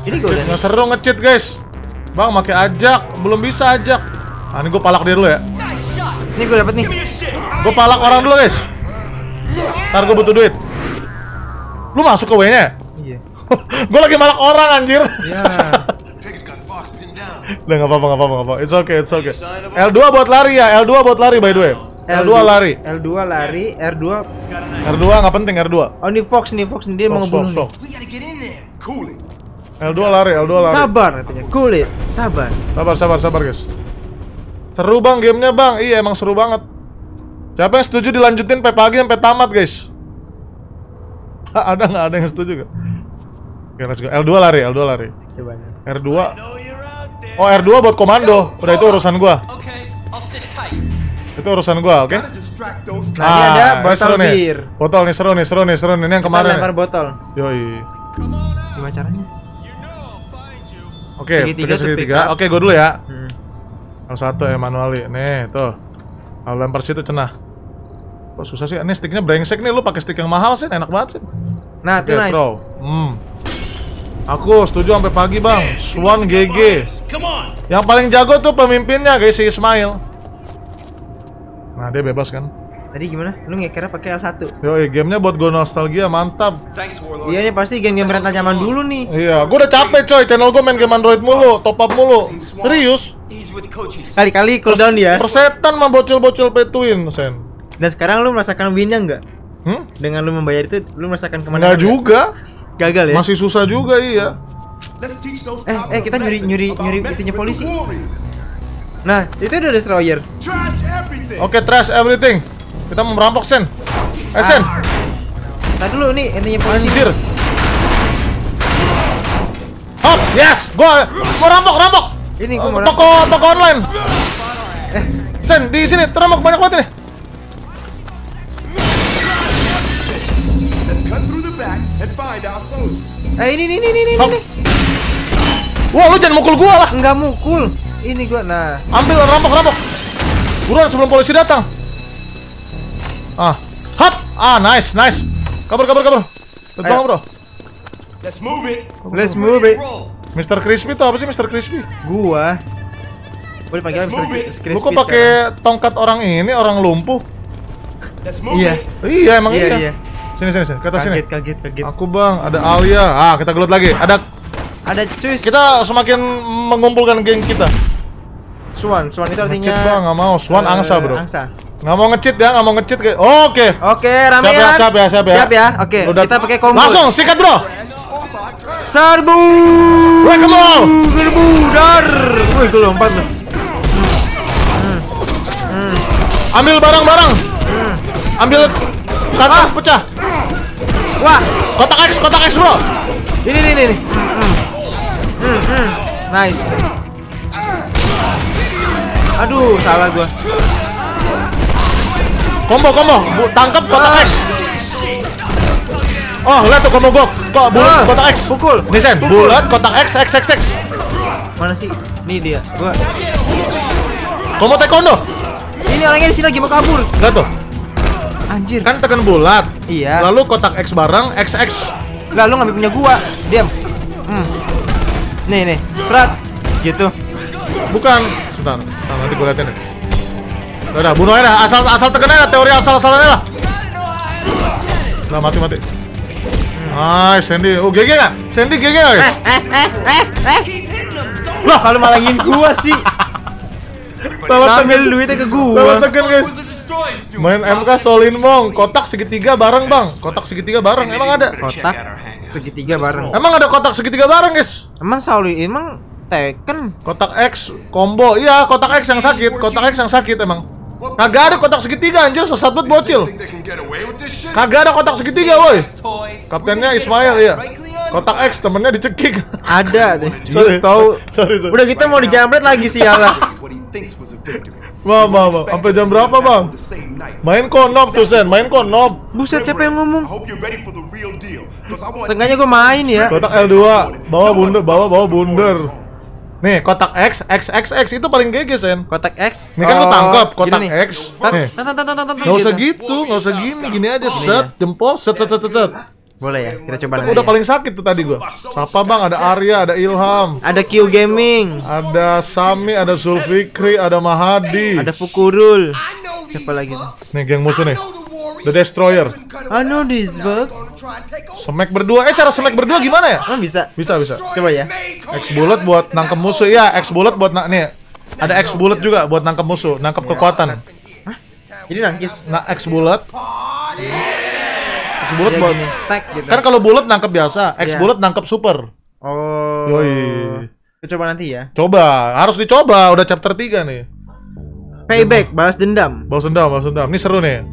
B: Ini gua udah.
A: Nggak seru nge-cheat, guys. Bang, pakai ajak. Belum bisa ajak. Ah, ini gue palak dia dulu ya.
B: Ini gue dapet nih.
A: Gue palak orang dulu, guys. Ntar gue butuh duit. Lu masuk ke W-nya?
B: Iya.
A: gue lagi malak orang, anjir.
B: Ya.
D: Down.
A: Udah nggak apa-apa, nggak apa-apa, nggak apa-apa. It's okay, it's okay. L2 buat lari ya, L2 buat lari by the way. L2 lari.
B: L2 lari, R2.
A: R2 nggak penting, R2.
B: Oh ini Fox nih, Fox nih dia mau ngebunuh. nih.
A: sok.
E: We gotta get in there.
D: Cool it.
A: L2 lari, L2 lari.
B: Sabar katanya. Cool it. Sabar.
A: Sabar, sabar, sabar, guys. Seru bang gamenya bang, iya emang seru banget. Siapa yang setuju dilanjutin sampai pagi sampai tamat guys? Ah, ada nggak ada yang setuju gak? Oke, let's go. L2 lari, L2 lari.
B: Coba.
A: R2.
C: Know you're out there.
A: Oh, R2 buat komando. Udah itu urusan gua.
E: Okay.
A: Itu urusan gua, oke?
D: Distract those
B: Nah, ini ada botol
A: seru nih.
B: bir.
A: Botol nih seru nih, seru nih, seru nih. Ini yang
B: Kita
A: kemarin.
B: lempar
A: nih.
B: botol.
A: Yoi.
B: Gimana caranya?
A: Oke,
B: Segitiga pick
A: segitiga.
B: up.
A: Oke, gua dulu ya.
B: Hmm.
A: Yang satu ya manuali. Nih, tuh. Kalau lempar situ cenah. Kok susah sih? Ini sticknya brengsek nih. Lu pakai stick yang mahal sih, enak banget sih.
B: Nah, itu nice.
A: Hmm. Aku setuju sampai pagi, Bang. Swan GG.
C: Come on.
A: Yang paling jago tuh pemimpinnya, guys, si Ismail. Nah, dia bebas kan?
B: Tadi gimana? Lu ngekernya pakai L1.
A: Yoi, gamenya buat gue nostalgia, mantap.
B: Iya nih pasti game-game rental zaman dulu nih.
A: Iya, gue udah capek coy, channel gue main game Android mulu, top up mulu. Serius?
B: Kali-kali cooldown dia.
A: Persetan mah bocil-bocil win, Sen.
B: Dan sekarang lu merasakan winnya enggak?
A: Hmm?
B: Dengan lu membayar itu, lu merasakan ke mana?
A: Enggak juga.
B: Gagal ya?
A: Masih susah juga, iya.
B: Eh, eh, kita nyuri- nyuri- nyuri itunya polisi. Nah, itu udah destroyer.
A: Oke, trash everything. Kita mau merampok, Sen. Eh, Sen.
B: Tadi dulu nih intinya polisi.
A: Anjir. Hop, yes. Gua mau rampok, rampok.
B: Ini gua mau
A: toko toko online. Eh, Sen, di sini terampok banyak banget nih.
B: Eh ini nih nih.
A: Hop.
B: nih.
A: Wah, lu jangan mukul gua lah.
B: Enggak mukul. Ini gua nah.
A: Ambil rampok, rampok. Buruan sebelum polisi datang. Ah, hop. Ah, nice, nice. Kabur, kabur, kabur. Go, bro.
D: Let's move it.
B: Let's move it.
A: Mr. Crispy tuh apa sih Mr. Crispy?
B: Gua. Boleh panggil Mr. Crispy
A: Lu kok pakai tongkat orang ini, orang lumpuh?
B: Iya.
A: Iya, emang
B: Iya,
A: iya. Sini, sini, sini. Ke atas sini.
B: Kaget, kaget, kaget.
A: Aku bang, ada Alia. Ah, kita gelut lagi. Ada
B: Ada cuis.
A: kita semakin mengumpulkan geng kita.
B: Swan. Swan itu artinya
A: Ngecit bang, nggak mau. Swan
B: eh,
A: angsa bro.
B: Angsa.
A: Nggak mau ngecit ya, nggak mau ngecit kayak. Oke.
B: Oke, ramean.
A: Siap ya, siap ya, siap ya.
B: Siap ya. Oke,
A: Udah-
B: kita pakai combo.
A: Langsung, sikat bro.
B: Serbu.
A: Them all.
B: Serbu dar. Wih, gue lompat loh.
A: Ambil barang-barang. Ambil kantong
B: Ah.
A: pecah.
B: Wah,
A: Kotak X, kotak X bro.
B: ini nih nih. Hmm, hmm, hmm. Nice. Aduh, salah gua.
A: Combo, combo. Bu, tangkap kotak. X. Oh, lihat tuh combo gua. Kok bulat
B: Ah.
A: kotak X.
B: Pukul.
A: Nih Sen, bulat kotak X, X, X, X.
B: Mana sih? Nih dia. Gua.
A: Combo taekwondo.
B: Ini orangnya di sini lagi mau kabur.
A: Lihat tuh.
B: Anjir.
A: Kan tekan bulat.
B: Iya.
A: Lalu kotak X barang XX.
B: Lah lu ngambil punya gua. Diam. Hmm. Nih nih, serat. Gitu.
A: Bukan. Sebentar. Nah, nanti gue liatin. Udah, bunuh aja dah. Asal asal tekan aja teori asal-asalannya lah. Nah, mati mati. Nice, Sandy. Oh, GG nggak? Sandy GG nggak?
B: Eh, eh, eh, eh.
E: Don't
B: Lah, kalau malangin gua sih. Ngambil
A: tekan.
B: duitnya ke gua.
A: tekan, guys. Main MK Solin Mong, kotak segitiga bareng, Bang. Kotak segitiga bareng, emang ada.
B: Kotak segitiga bareng.
A: Emang ada kotak segitiga bareng, guys.
B: Emang Sauli emang Tekken
A: Kotak X combo. Iya, kotak X yang sakit. Kotak X yang sakit emang. Kagak ada kotak segitiga anjir, sesat banget bocil. Kagak ada kotak segitiga, woi. Kaptennya Ismail ya. Kotak X temennya dicekik.
B: ada deh.
A: Sorry,
B: Tahu.
A: Sorry, sorry.
B: Udah kita mau dijambret lagi sih
A: Maaf, maaf, maaf. Sampai jam berapa, Bang? Main konob tuh, Sen. Main konob.
B: Buset siapa yang ngomong? Seenggaknya gue main ya.
A: Kotak L2, bawa bundar, bawa bawa bundar. Nih, kotak X, X, X, X itu paling GG, Sen.
B: Kotak X.
A: Ini kan lu
B: Oh,
A: tangkap
B: gini
A: kotak
B: nih.
A: X. Nih.
B: tat, tat, tat, tat, tat,
A: Nggak usah
B: gitu.
A: gitu, nggak usah gini, gini aja set, jempol, set, set, set, set, set.
B: Boleh ya, kita coba nanti.
A: Udah paling sakit tuh tadi gua. Siapa bang? Ada Arya, ada Ilham,
B: Ada Q Gaming,
A: ada Sami, ada Zulfikri, ada Mahadi.
B: ada Fukurul. Siapa lagi tuh?
C: fucks.
A: Nih geng musuh nih.
C: the
A: Destroyer.
B: I know this bug.
A: Smack berdua. Eh cara smack berdua gimana ya?
B: Emang bisa?
A: Bisa bisa.
B: Coba ya.
A: X bullet buat nangkep musuh. Iya, X bullet buat na nih. Ada X bullet juga buat nangkep musuh, nangkep kekuatan.
B: Jadi nangkis.
A: Nah, X bullet. X bullet
B: Dia
A: buat
B: gini, tag gitu.
A: Kan kalau bullet nangkep biasa, X
B: Iya.
A: bullet nangkep super.
B: Oh.
A: Yoi.
B: Kita coba nanti ya.
A: Coba, harus dicoba. Udah chapter 3 nih.
B: Payback, balas dendam.
A: Balas dendam, balas dendam. Ini seru nih.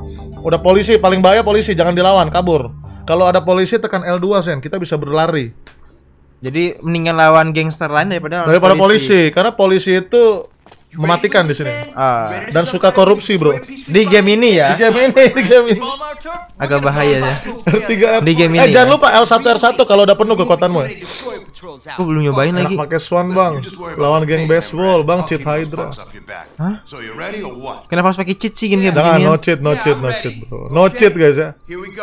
A: Udah polisi, paling bahaya polisi, jangan dilawan, kabur. Kalau ada polisi tekan L2 sen, kita bisa berlari.
B: Jadi mendingan lawan gangster lain daripada lawan
A: Daripada polisi, karena polisi itu mematikan di sini.
B: Ah,
A: Dan suka korupsi, Bro.
B: di game ini
A: Di
B: ya
A: game ini, di game ini.
B: agak bahaya ya.
A: R3
B: Di game
A: Eh,
B: ini
A: jangan
B: ya.
A: lupa L1 R1 kalau udah penuh kekuatanmu ya.
B: Aku belum nyobain
A: Enak
B: lagi.
A: pakai Swan, Bang. Lawan geng baseball, Bang, cheat Hydra.
B: Hah? Kenapa harus pakai cheat sih game kayak
A: Jangan
B: begini?
A: no cheat, no cheat, no cheat, Bro. No cheat, guys ya.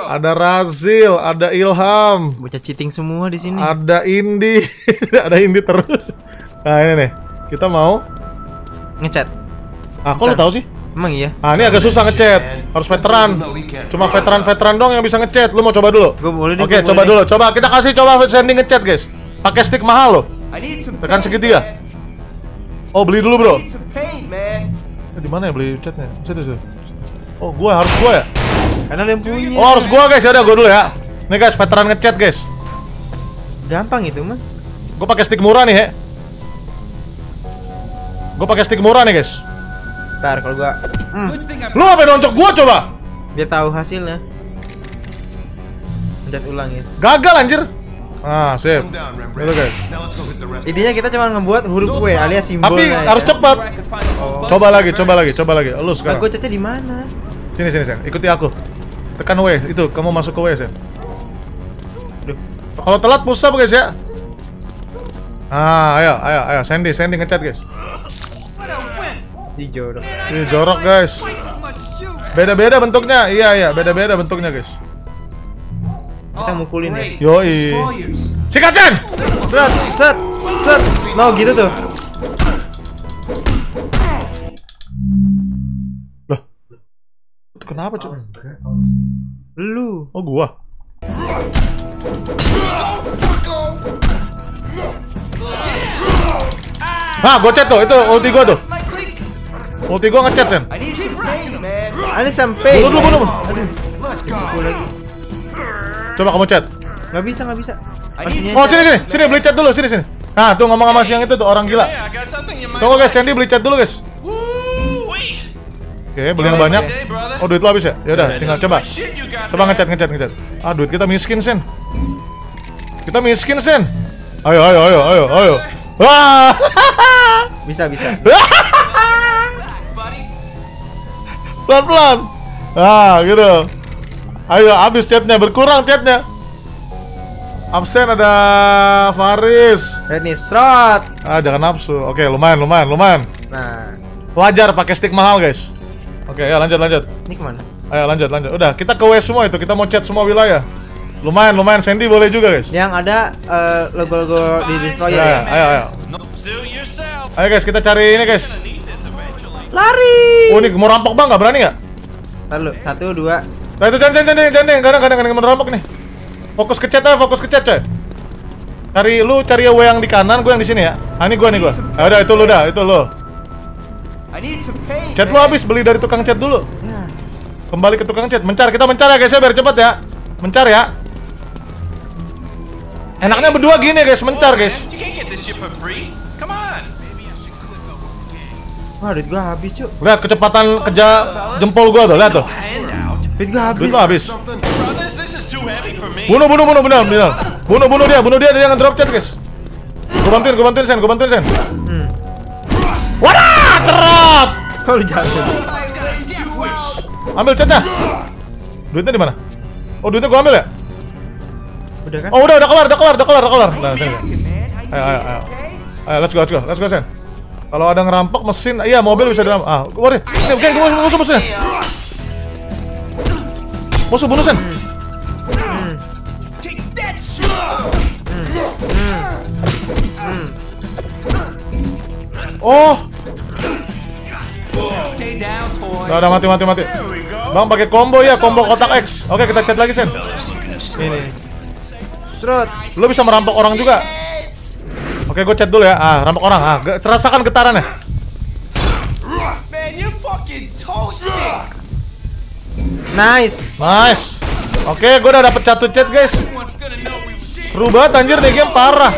A: Ada Razil, ada Ilham,
B: Bocah cheating semua di sini.
A: ada Indi, ada Indi terus. Nah ini nih, kita mau.
B: Ngechat.
A: Ah, kok lu tahu sih?
B: Emang iya?
A: Ah, ini agak susah ngechat. Harus veteran. Cuma veteran-veteran dong yang bisa ngechat. Lu mau coba dulu?
B: Gua boleh
A: Oke,
B: gua
A: coba dulu. Coba kita kasih coba sending ngechat, guys. Pakai stick mahal loh. Tekan segitiga. Oh, beli dulu, Bro. Eh, Di mana ya beli chatnya? Situ, situ. Oh, gua harus gua ya?
B: Karena yang punya.
A: Oh, harus gua, guys. Ya udah, gua dulu ya. Nih, guys, veteran ngechat, guys.
B: Gampang itu mah.
A: Gua pakai stick murah nih, ya. Gua pakai stick murah nih, guys.
B: Ntar kalau gua hmm,
A: Lu ngapain nonjok gua coba?
B: dia tahu hasilnya. Pencet ulang ya.
A: Gagal anjir. Ah, sip. Itu, guys.
B: Intinya kita cuma ngebuat huruf W alias simbolnya.
A: Tapi
B: ya.
A: harus cepat.
E: bunch
A: Coba lagi, coba lagi, coba lagi. Lu sekarang.
B: gua chatnya di mana?
A: Sini sini Sen, ikuti aku. Tekan W, itu kamu masuk ke W Sen.
B: Aduh.
A: Kalau telat push up guys ya. Ah, ayo, ayo, ayo, Sandy, Sandy ngechat guys.
B: Di jorok.
A: Ini jorok guys. Beda-beda bentuknya, iya iya, beda-beda bentuknya guys.
B: Kita mukulin ya.
A: Yoi. Sikaten!
B: Set, set, set. No gitu tuh.
A: Loh, kenapa cuy?
B: Lu.
A: Oh gua. Nah, gua chat tuh, itu ulti gua tuh. Ulti gua ngechat Sen.
E: I need some paint, man.
B: Ada sampai.
A: Bunuh dulu, bunuh.
B: Lagi.
A: Coba kamu chat.
B: Nggak bisa, nggak bisa.
A: Oh sini sini, sini beli chat dulu, sini sini. Nah, tuh ngomong sama si yang itu tuh orang gila. Tunggu guys, Sandy beli chat dulu guys. Oke, beli yang banyak. Oh, duit lo habis ya? Ya udah, tinggal coba. Coba ngechat ngechat ngechat. Ah, duit kita miskin, Sen. Kita miskin, Sen. Ayo, ayo, ayo, ayo, ayo. Wah!
B: Bisa, bisa.
E: buddy.
A: Pelan-pelan. Ah, gitu. Ayo, habis chatnya, berkurang chatnya. Absen ada Faris.
B: Nih, serot.
A: Ah, jangan nafsu. Oke, lumayan, lumayan, lumayan.
B: Nah,
A: Wajar pakai stick mahal, guys. Oke, ya lanjut, lanjut.
B: ini ke mana?
A: Ayo lanjut, lanjut. Udah, kita ke W semua itu. Kita mau chat semua wilayah. Lumayan, lumayan. Sandy boleh juga, guys.
B: Yang ada eh, logo-logo di destroyer
A: Ya,
B: ya.
A: ayo, ayo. Ayo guys, kita cari ini guys.
B: Lari.
A: Oh ini mau rampok bang, nggak berani nggak?
B: Ntar lu, satu, dua.
A: Nah itu jangan, jangan, jangan, jangan, kadang, kadang, kadang mau rampok nih. Fokus ke chat aja, fokus ke chat coy. Cari lu, cari W yang di kanan, gue yang di sini ya. Ah ini gue nih gue. Ah, udah itu lu dah, itu lu. Chat lu habis beli dari tukang chat dulu.
B: Ya.
A: Kembali ke tukang chat, mencar kita mencar ya guys ya biar cepet ya. Mencar ya. Enaknya berdua gini guys, mencar guys.
B: Wah, duit gua habis, Cuk.
A: Lihat kecepatan kerja jempol gua tuh, lihat tuh.
B: Duit gua habis.
A: Duit lu habis. Bunuh, bunuh, bunuh, benar, benar. Bunuh, bunuh dia, bunuh dia, dia yang drop chat, guys. Gue bantuin, gue bantuin, Sen, gue bantuin, Sen. Wadah, cerot.
B: Lu jalan?
A: Ambil chatnya. Duitnya di mana? Oh, duitnya gue ambil ya?
B: Udah kan?
A: Oh, udah, udah kelar, udah kelar, udah kelar, udah kelar. Nah. Ayo, ayo, ayo. Ayo, let's go, let's go, let's go, Sen. Kalau ada ngerampok mesin, iya mobil bisa dalam. Ah, waduh, ini, oke, gue musuh, musuh, musuhnya. Musuh, bunuh, Sen. Oh, udah, udah mati mati mati. Bang pakai combo ya, combo kotak X. Oke, kita chat lagi, Sen.
B: Ini. Serut.
A: Lo bisa merampok orang juga. Oke, gue chat dulu ya. Ah, rampok orang. Ah, terasakan
E: fucking toasted.
B: Nice.
A: Nice. Oke, gue udah dapet satu chat, guys. Seru banget anjir nih game parah.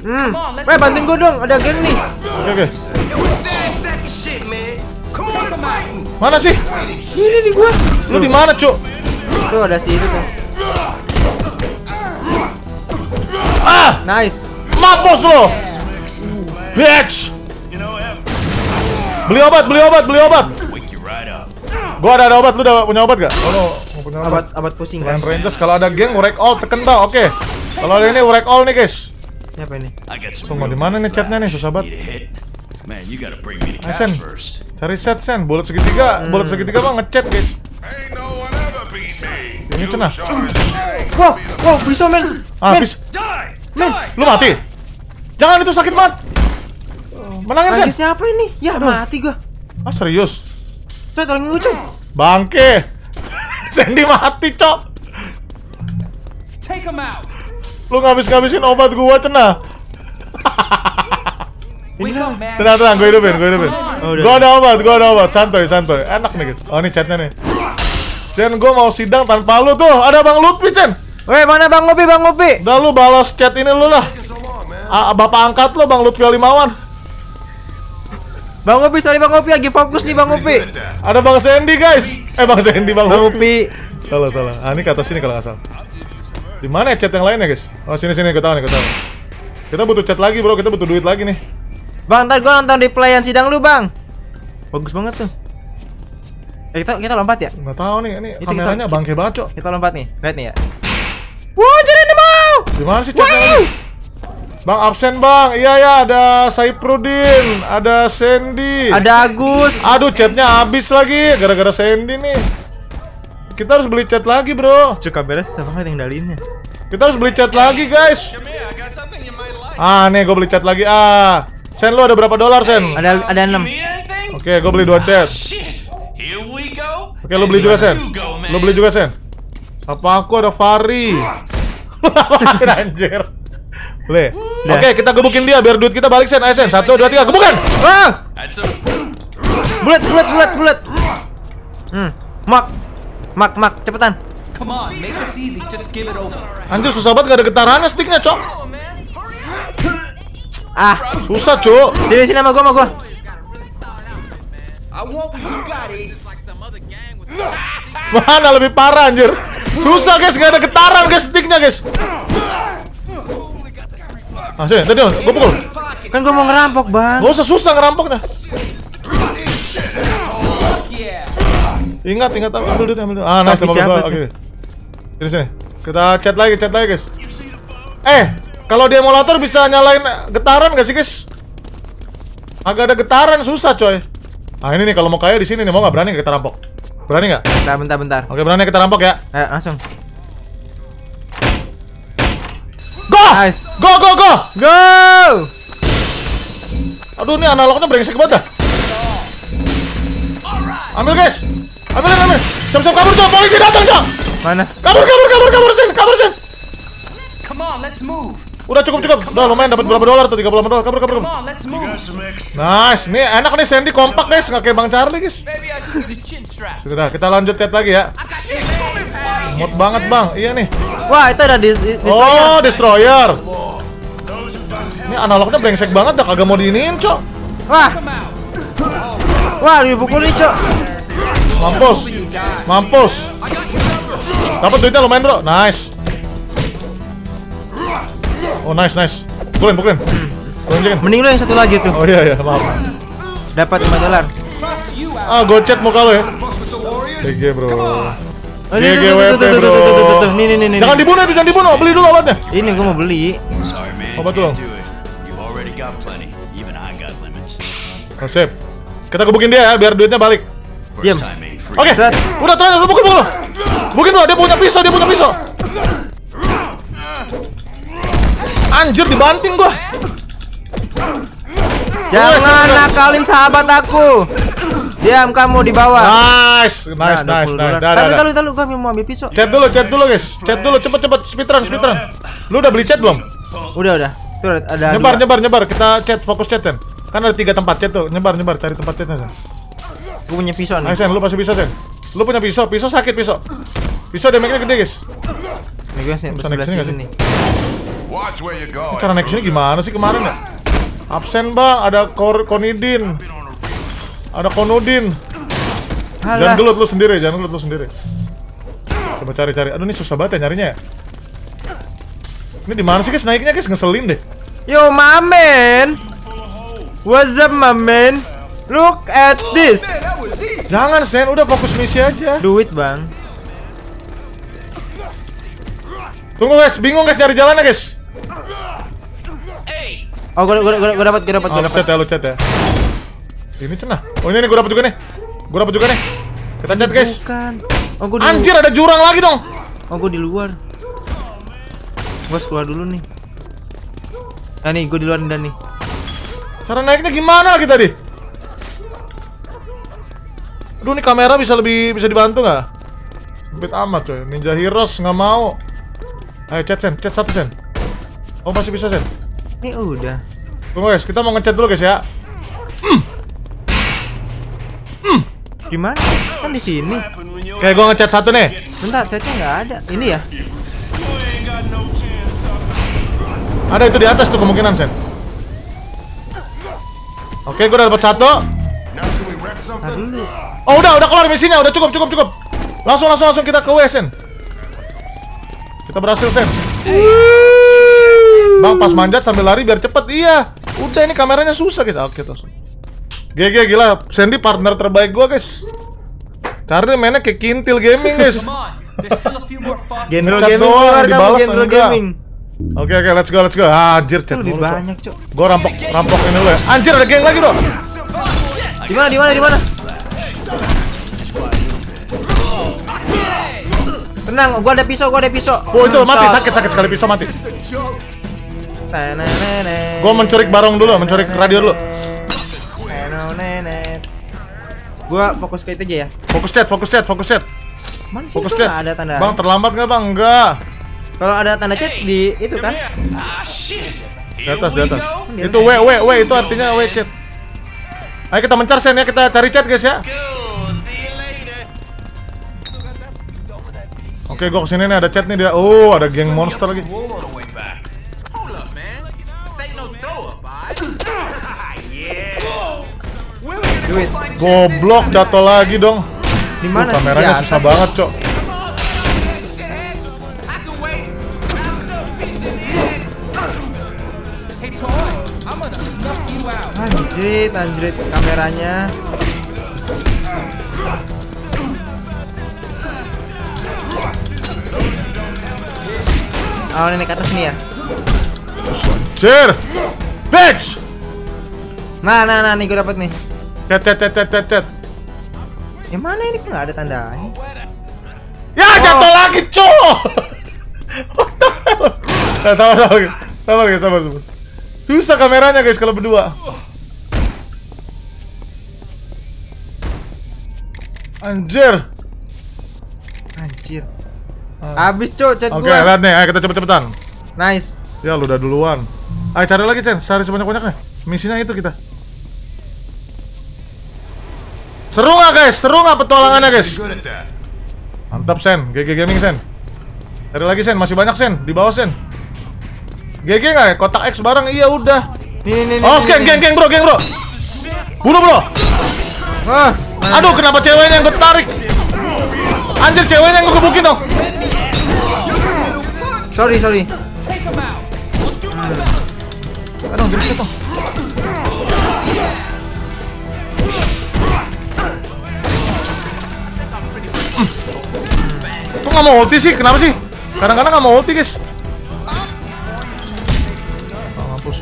B: Hmm. Eh bantuin gue dong, ada geng nih.
A: Oke, oke. Mana sih?
B: Ini di gua.
A: Lu di mana, Cuk?
B: Tuh ada si itu tuh.
A: Ah,
B: Nice.
A: mampus lo. Bitch. Beli obat, beli obat, beli obat. Gua ada, ada obat, lu udah punya obat gak? Oh, no. punya obat.
B: Abat abat pusing.
A: Kalian Rangers kalau ada geng wreck all tekan tau. Oke. Kalau ada ini wreck all nih, guys.
B: Siapa ini?
A: Tunggu di mana nih chatnya nih, susah banget.
C: Man, you gotta bring me to
A: Ayo,
C: cash
A: Sen.
C: first.
A: Cari set sen, bulat segitiga, bulat segitiga bang ngechat guys. Ini cenah.
B: Wow, wow, bisa men.
A: Ah,
B: Men!
A: Lu mati. Jangan itu sakit banget. Menangin sen.
B: Nangisnya apa ini? Ya mati gua.
A: Ah serius.
B: Coy, tolongin gue coy.
A: Bangke. Sandy mati, cok.
E: Take him out.
A: Lu ngabis-ngabisin obat gua cenah. Tenang, tenang, gue hidupin, gue hidupin.
B: Oh.
A: Gua ada obat, gua ada obat. Santuy, santuy. Enak nih, guys. Oh, ini chatnya nih. Sen, gua mau sidang tanpa lu tuh. Ada Bang Lutfi, Sen.
B: Weh, mana Bang Ngopi, Bang Ngopi?
A: Udah lu balas chat ini lu lah. Ah, bapak angkat lu Bang Lutfi Alimawan.
B: Bang Ngopi, sorry Bang Ngopi lagi fokus nih Bang
F: that.
A: Ada Bang Sandy, guys. Eh, Bang Sandy, Bang
B: Bang
A: Lutfi. Salah, salah. Ah, ini ke atas sini kalau nggak salah. Di mana ya chat yang lainnya, guys? Oh, sini sini, gue tahu nih, gue tahu. Kita butuh chat lagi, Bro. Kita butuh duit lagi nih.
B: Bang, ntar gua nonton replayan sidang lu, Bang. Bagus banget tuh. Eh, kita kita lompat ya?
A: Nggak tahu nih, ini
B: kita-
A: kameranya bangke banget, Cok.
B: Kita lompat nih. Lihat nih ya. Wah, jadi ini mau.
A: Di mana sih chatnya?
B: Wow.
A: ini? Bang absen, Bang. Iya ya, ada Saiprodin, ada Sandy.
B: Ada Agus.
A: Aduh, chatnya habis lagi gara-gara Sandy nih. Kita harus beli chat lagi, Bro.
B: Cuk, kamera susah banget yang dalinnya.
A: Kita harus beli chat lagi, guys. Ah, nih gue beli chat lagi. Ah. Sen lu ada berapa dolar, Sen?
B: Ada ada 6.
E: Need anything?
A: Oke, gue beli dua chat. Oke, lu beli juga, Sen. Lu beli juga, Sen. Apa aku ada Fari? Anjir. Beli.
B: Udah.
A: Oke, kita gebukin dia biar duit kita balik, Sen. Ayo, Sen. Satu, dua, tiga. Gebukan!
B: Ah! Bulat, bulat, bulat, bulat. Hmm. Mak. Mak, mak, cepetan.
A: Anjir, susah banget gak ada getarannya sticknya, Cok.
B: Ah,
A: Susah, Cok.
B: sini sini sama gua, sama gua.
E: I want what you got, Ace.
A: Mana lebih parah, anjir. Susah, guys. Gak ada getaran, guys, sticknya, guys. Ah, sini. Tadi, gue pukul.
B: Kan gua mau ngerampok, Bang.
A: Gak usah susah ngerampoknya. Ingat, ingat ambil duit, ambil duit. Ah, nice,
B: Tapi
A: 15
B: siapa
A: dolar.
B: tuh?
A: Oke. Sini sini. Kita chat lagi, chat lagi, guys. Eh, kalau di emulator bisa nyalain getaran gak sih, guys? Agak ada getaran susah, coy. Ah, ini nih kalau mau kaya di sini nih, mau nggak berani kita rampok? Berani nggak?
B: Bentar, bentar, bentar.
A: Oke, berani kita rampok ya.
B: Ayo, langsung.
A: Go!
B: Nice.
A: Go, go, go!
B: Go!
A: Aduh, ini analognya brengsek banget dah. Ambil, guys. Ambil, ambil. Siap-siap kabur, coy. Polisi datang, coy.
B: Mana?
A: Kabur, kabur, kabur, kabur, Sin. Kabur, Sin.
E: Come on, let's move.
A: Udah cukup, cukup. Udah lumayan dapat berapa dolar tuh? 38 dolar. Kabur, kabur. Nice, nih enak nih Sandy kompak guys, nggak kayak Bang Charlie guys. Sudah, kita lanjut chat lagi ya. Mod banget bang, iya nih.
B: Wah, itu ada di,
A: Oh, destroyer. Ini analognya brengsek banget, dah kagak mau diinin, cok.
B: Wah, wah dipukul nih, Cok.
A: Mampus, mampus. Dapat duitnya lumayan bro, nice. Oh nice nice. Pukulin, pukulin. Pukulin,
B: Mending lu yang satu lagi tuh.
A: Oh iya iya, maaf.
B: Dapat 5 dolar.
A: Ah, gocet muka lo ya. GG bro.
B: Tuh, tuh,
A: bro.
B: Nih, nih, nih.
A: Jangan dibunuh itu, jangan dibunuh. Beli dulu obatnya.
B: Ini gua mau beli.
C: I got limits.
A: Oh. Kita gebukin dia ya, biar duitnya balik.
B: Diam.
A: Oke,
B: Set.
A: udah terakhir, lu pukul pukul. Bukin dulu, dia punya pisau, dia punya pisau. Anjir dibanting gua.
B: Jangan nakalin sahabat aku. Diam kamu di bawah.
A: Nice, nice,
B: Nah,
A: nice,
B: 20
A: nice.
B: dolar.
A: Dah, dah,
B: Tahu
A: dah.
B: tahu tahu gua mau ambil pisau.
A: Chat dulu, chat dulu guys. Chat dulu, cepet cepet speedrun, speedrun. Lu udah beli chat belum?
B: Udah udah. Tuh ada
A: Nyebar,
B: dua.
A: nyebar, nyebar. Kita chat, fokus chat Sen. Kan ada tiga tempat chat tuh. Nyebar, nyebar, cari tempat chatnya Sen.
B: Gua punya pisau nih.
A: Sen, lu pasti bisa Sen. Lu punya pisau, pisau sakit pisau. Pisau damage-nya gede guys.
B: Nih gua sih
A: Bisa
B: sebelah
A: sini Cara naik sini gimana sih kemarin ya? Absen bang, ada kor konidin, ada konudin. Jangan
B: Halah.
A: gelut lu sendiri, jangan gelut lu sendiri. Coba cari-cari. Aduh ini susah banget ya nyarinya ya. Ini di mana sih guys naiknya guys ngeselin deh.
B: Yo, my man. What's up, my man? Look at this.
A: Jangan Sen, udah fokus misi aja.
B: Duit, Bang.
A: Tunggu guys, bingung guys cari jalannya guys.
B: Oh, gua gua gua, gua dapat gua dapat
A: Oh,
B: gua
A: lu
B: dapat.
A: chat ya, lu chat ya. Ini cenah. Oh ini nih gue dapet juga nih. Gue dapet juga nih. Kita chat guys.
B: Bukan. Oh, gua di
A: Anjir ada jurang lagi dong.
B: Oh, gua di luar. Gua keluar dulu nih. Nah nih, gua di luar dan nih.
A: Cara naiknya gimana lagi tadi? Aduh ini kamera bisa lebih bisa dibantu nggak? Sempit amat coy. Ninja Heroes nggak mau. Ayo chat sen, chat satu sen. Oh masih bisa sen.
B: Ini udah.
A: Tunggu guys, kita mau ngechat dulu guys ya.
B: Gimana? Kan di sini.
A: Kayak gue ngechat satu nih.
B: Bentar, chatnya nggak ada. Ini ya?
A: Ada itu di atas tuh kemungkinan sen. Oke, gue udah dapat satu. Oh udah, udah keluar misinya, udah cukup, cukup, cukup. Langsung, langsung, langsung kita ke W sen. Kita berhasil sen. Bang pas manjat sambil lari biar cepet, iya. Udah ini kameranya susah kita. Oke terus. GG gila, Sandy partner terbaik gua guys. Cari mainnya kayak kintil gaming guys.
B: General
A: Chat
B: Gaming
A: doang,
B: keluar kamu,
A: dibalas
B: General. Gaming.
A: Oke oke, let's go, let's go. Anjir, chat
B: lebih banyak, Cok.
A: Gua rampok, rampok ini dulu ya. Anjir ada geng lagi dong.
B: Di mana? Di mana? Di mana? Tenang, gua ada pisau, gua ada pisau.
A: Oh itu mati, sakit sakit sekali pisau mati. Gua mencurik barong dulu, mencurik radio dulu.
B: Gua fokus ke itu aja ya.
A: Fokus chat, fokus chat, fokus chat.
B: Mana sih
A: Fokus chat.
B: ada tanda?
A: Bang terlambat nggak bang? Enggak.
B: Kalau ada tanda chat di itu kan?
A: Di atas, di atas.
E: go.
A: Itu W, W, W itu artinya W chat. Ayo kita mencar sen ya, kita cari chat guys ya. Oke, gua ke sini nih ada chat nih dia. Oh, ada geng monster lagi.
B: Duit.
A: Goblok jatuh lagi dong.
B: Di mana sih?
A: kameranya susah
B: atas.
A: banget, Cok.
B: Anjrit, anjrit kameranya. Oh, ini naik atas nih ya.
A: Anjir. Bitch.
B: Nah, nah, nah, nih gue dapet nih.
A: Chat, chat, chat, chat, chat, chat.
B: Yang mana ini nggak ada tandanya?
A: Ya, jatuh lagi, Cok. Nah, sabar, sabar, guys. sabar, guys, sabar, sabar. Susah kameranya guys kalau berdua. Anjir.
B: Anjir. Habis cok chat
A: Oke,
B: gua.
A: lihat nih, ayo kita cepet-cepetan.
B: Nice.
A: Ya, lu udah duluan. Ayo cari lagi, Chen. Cari sebanyak-banyaknya. Misinya itu kita. Seru nggak guys? Seru nggak petualangannya guys? Mantap Sen, GG Gaming Sen. Cari lagi Sen, masih banyak Sen, di bawah Sen. GG nggak ya? Kotak X bareng, iya udah.
B: Nih nih nih.
A: Oh,
B: nih,
A: geng,
B: nih.
A: geng, geng bro, geng bro. Bunuh bro.
B: Ah, nah.
A: Aduh, kenapa ceweknya yang gue tarik? Anjir, ceweknya yang gue gebukin dong.
B: Sorry, sorry.
A: Aduh, gerak dong. Nggak mau ulti sih? Kenapa sih? Kadang-kadang nggak mau ulti guys. Ah, mampus.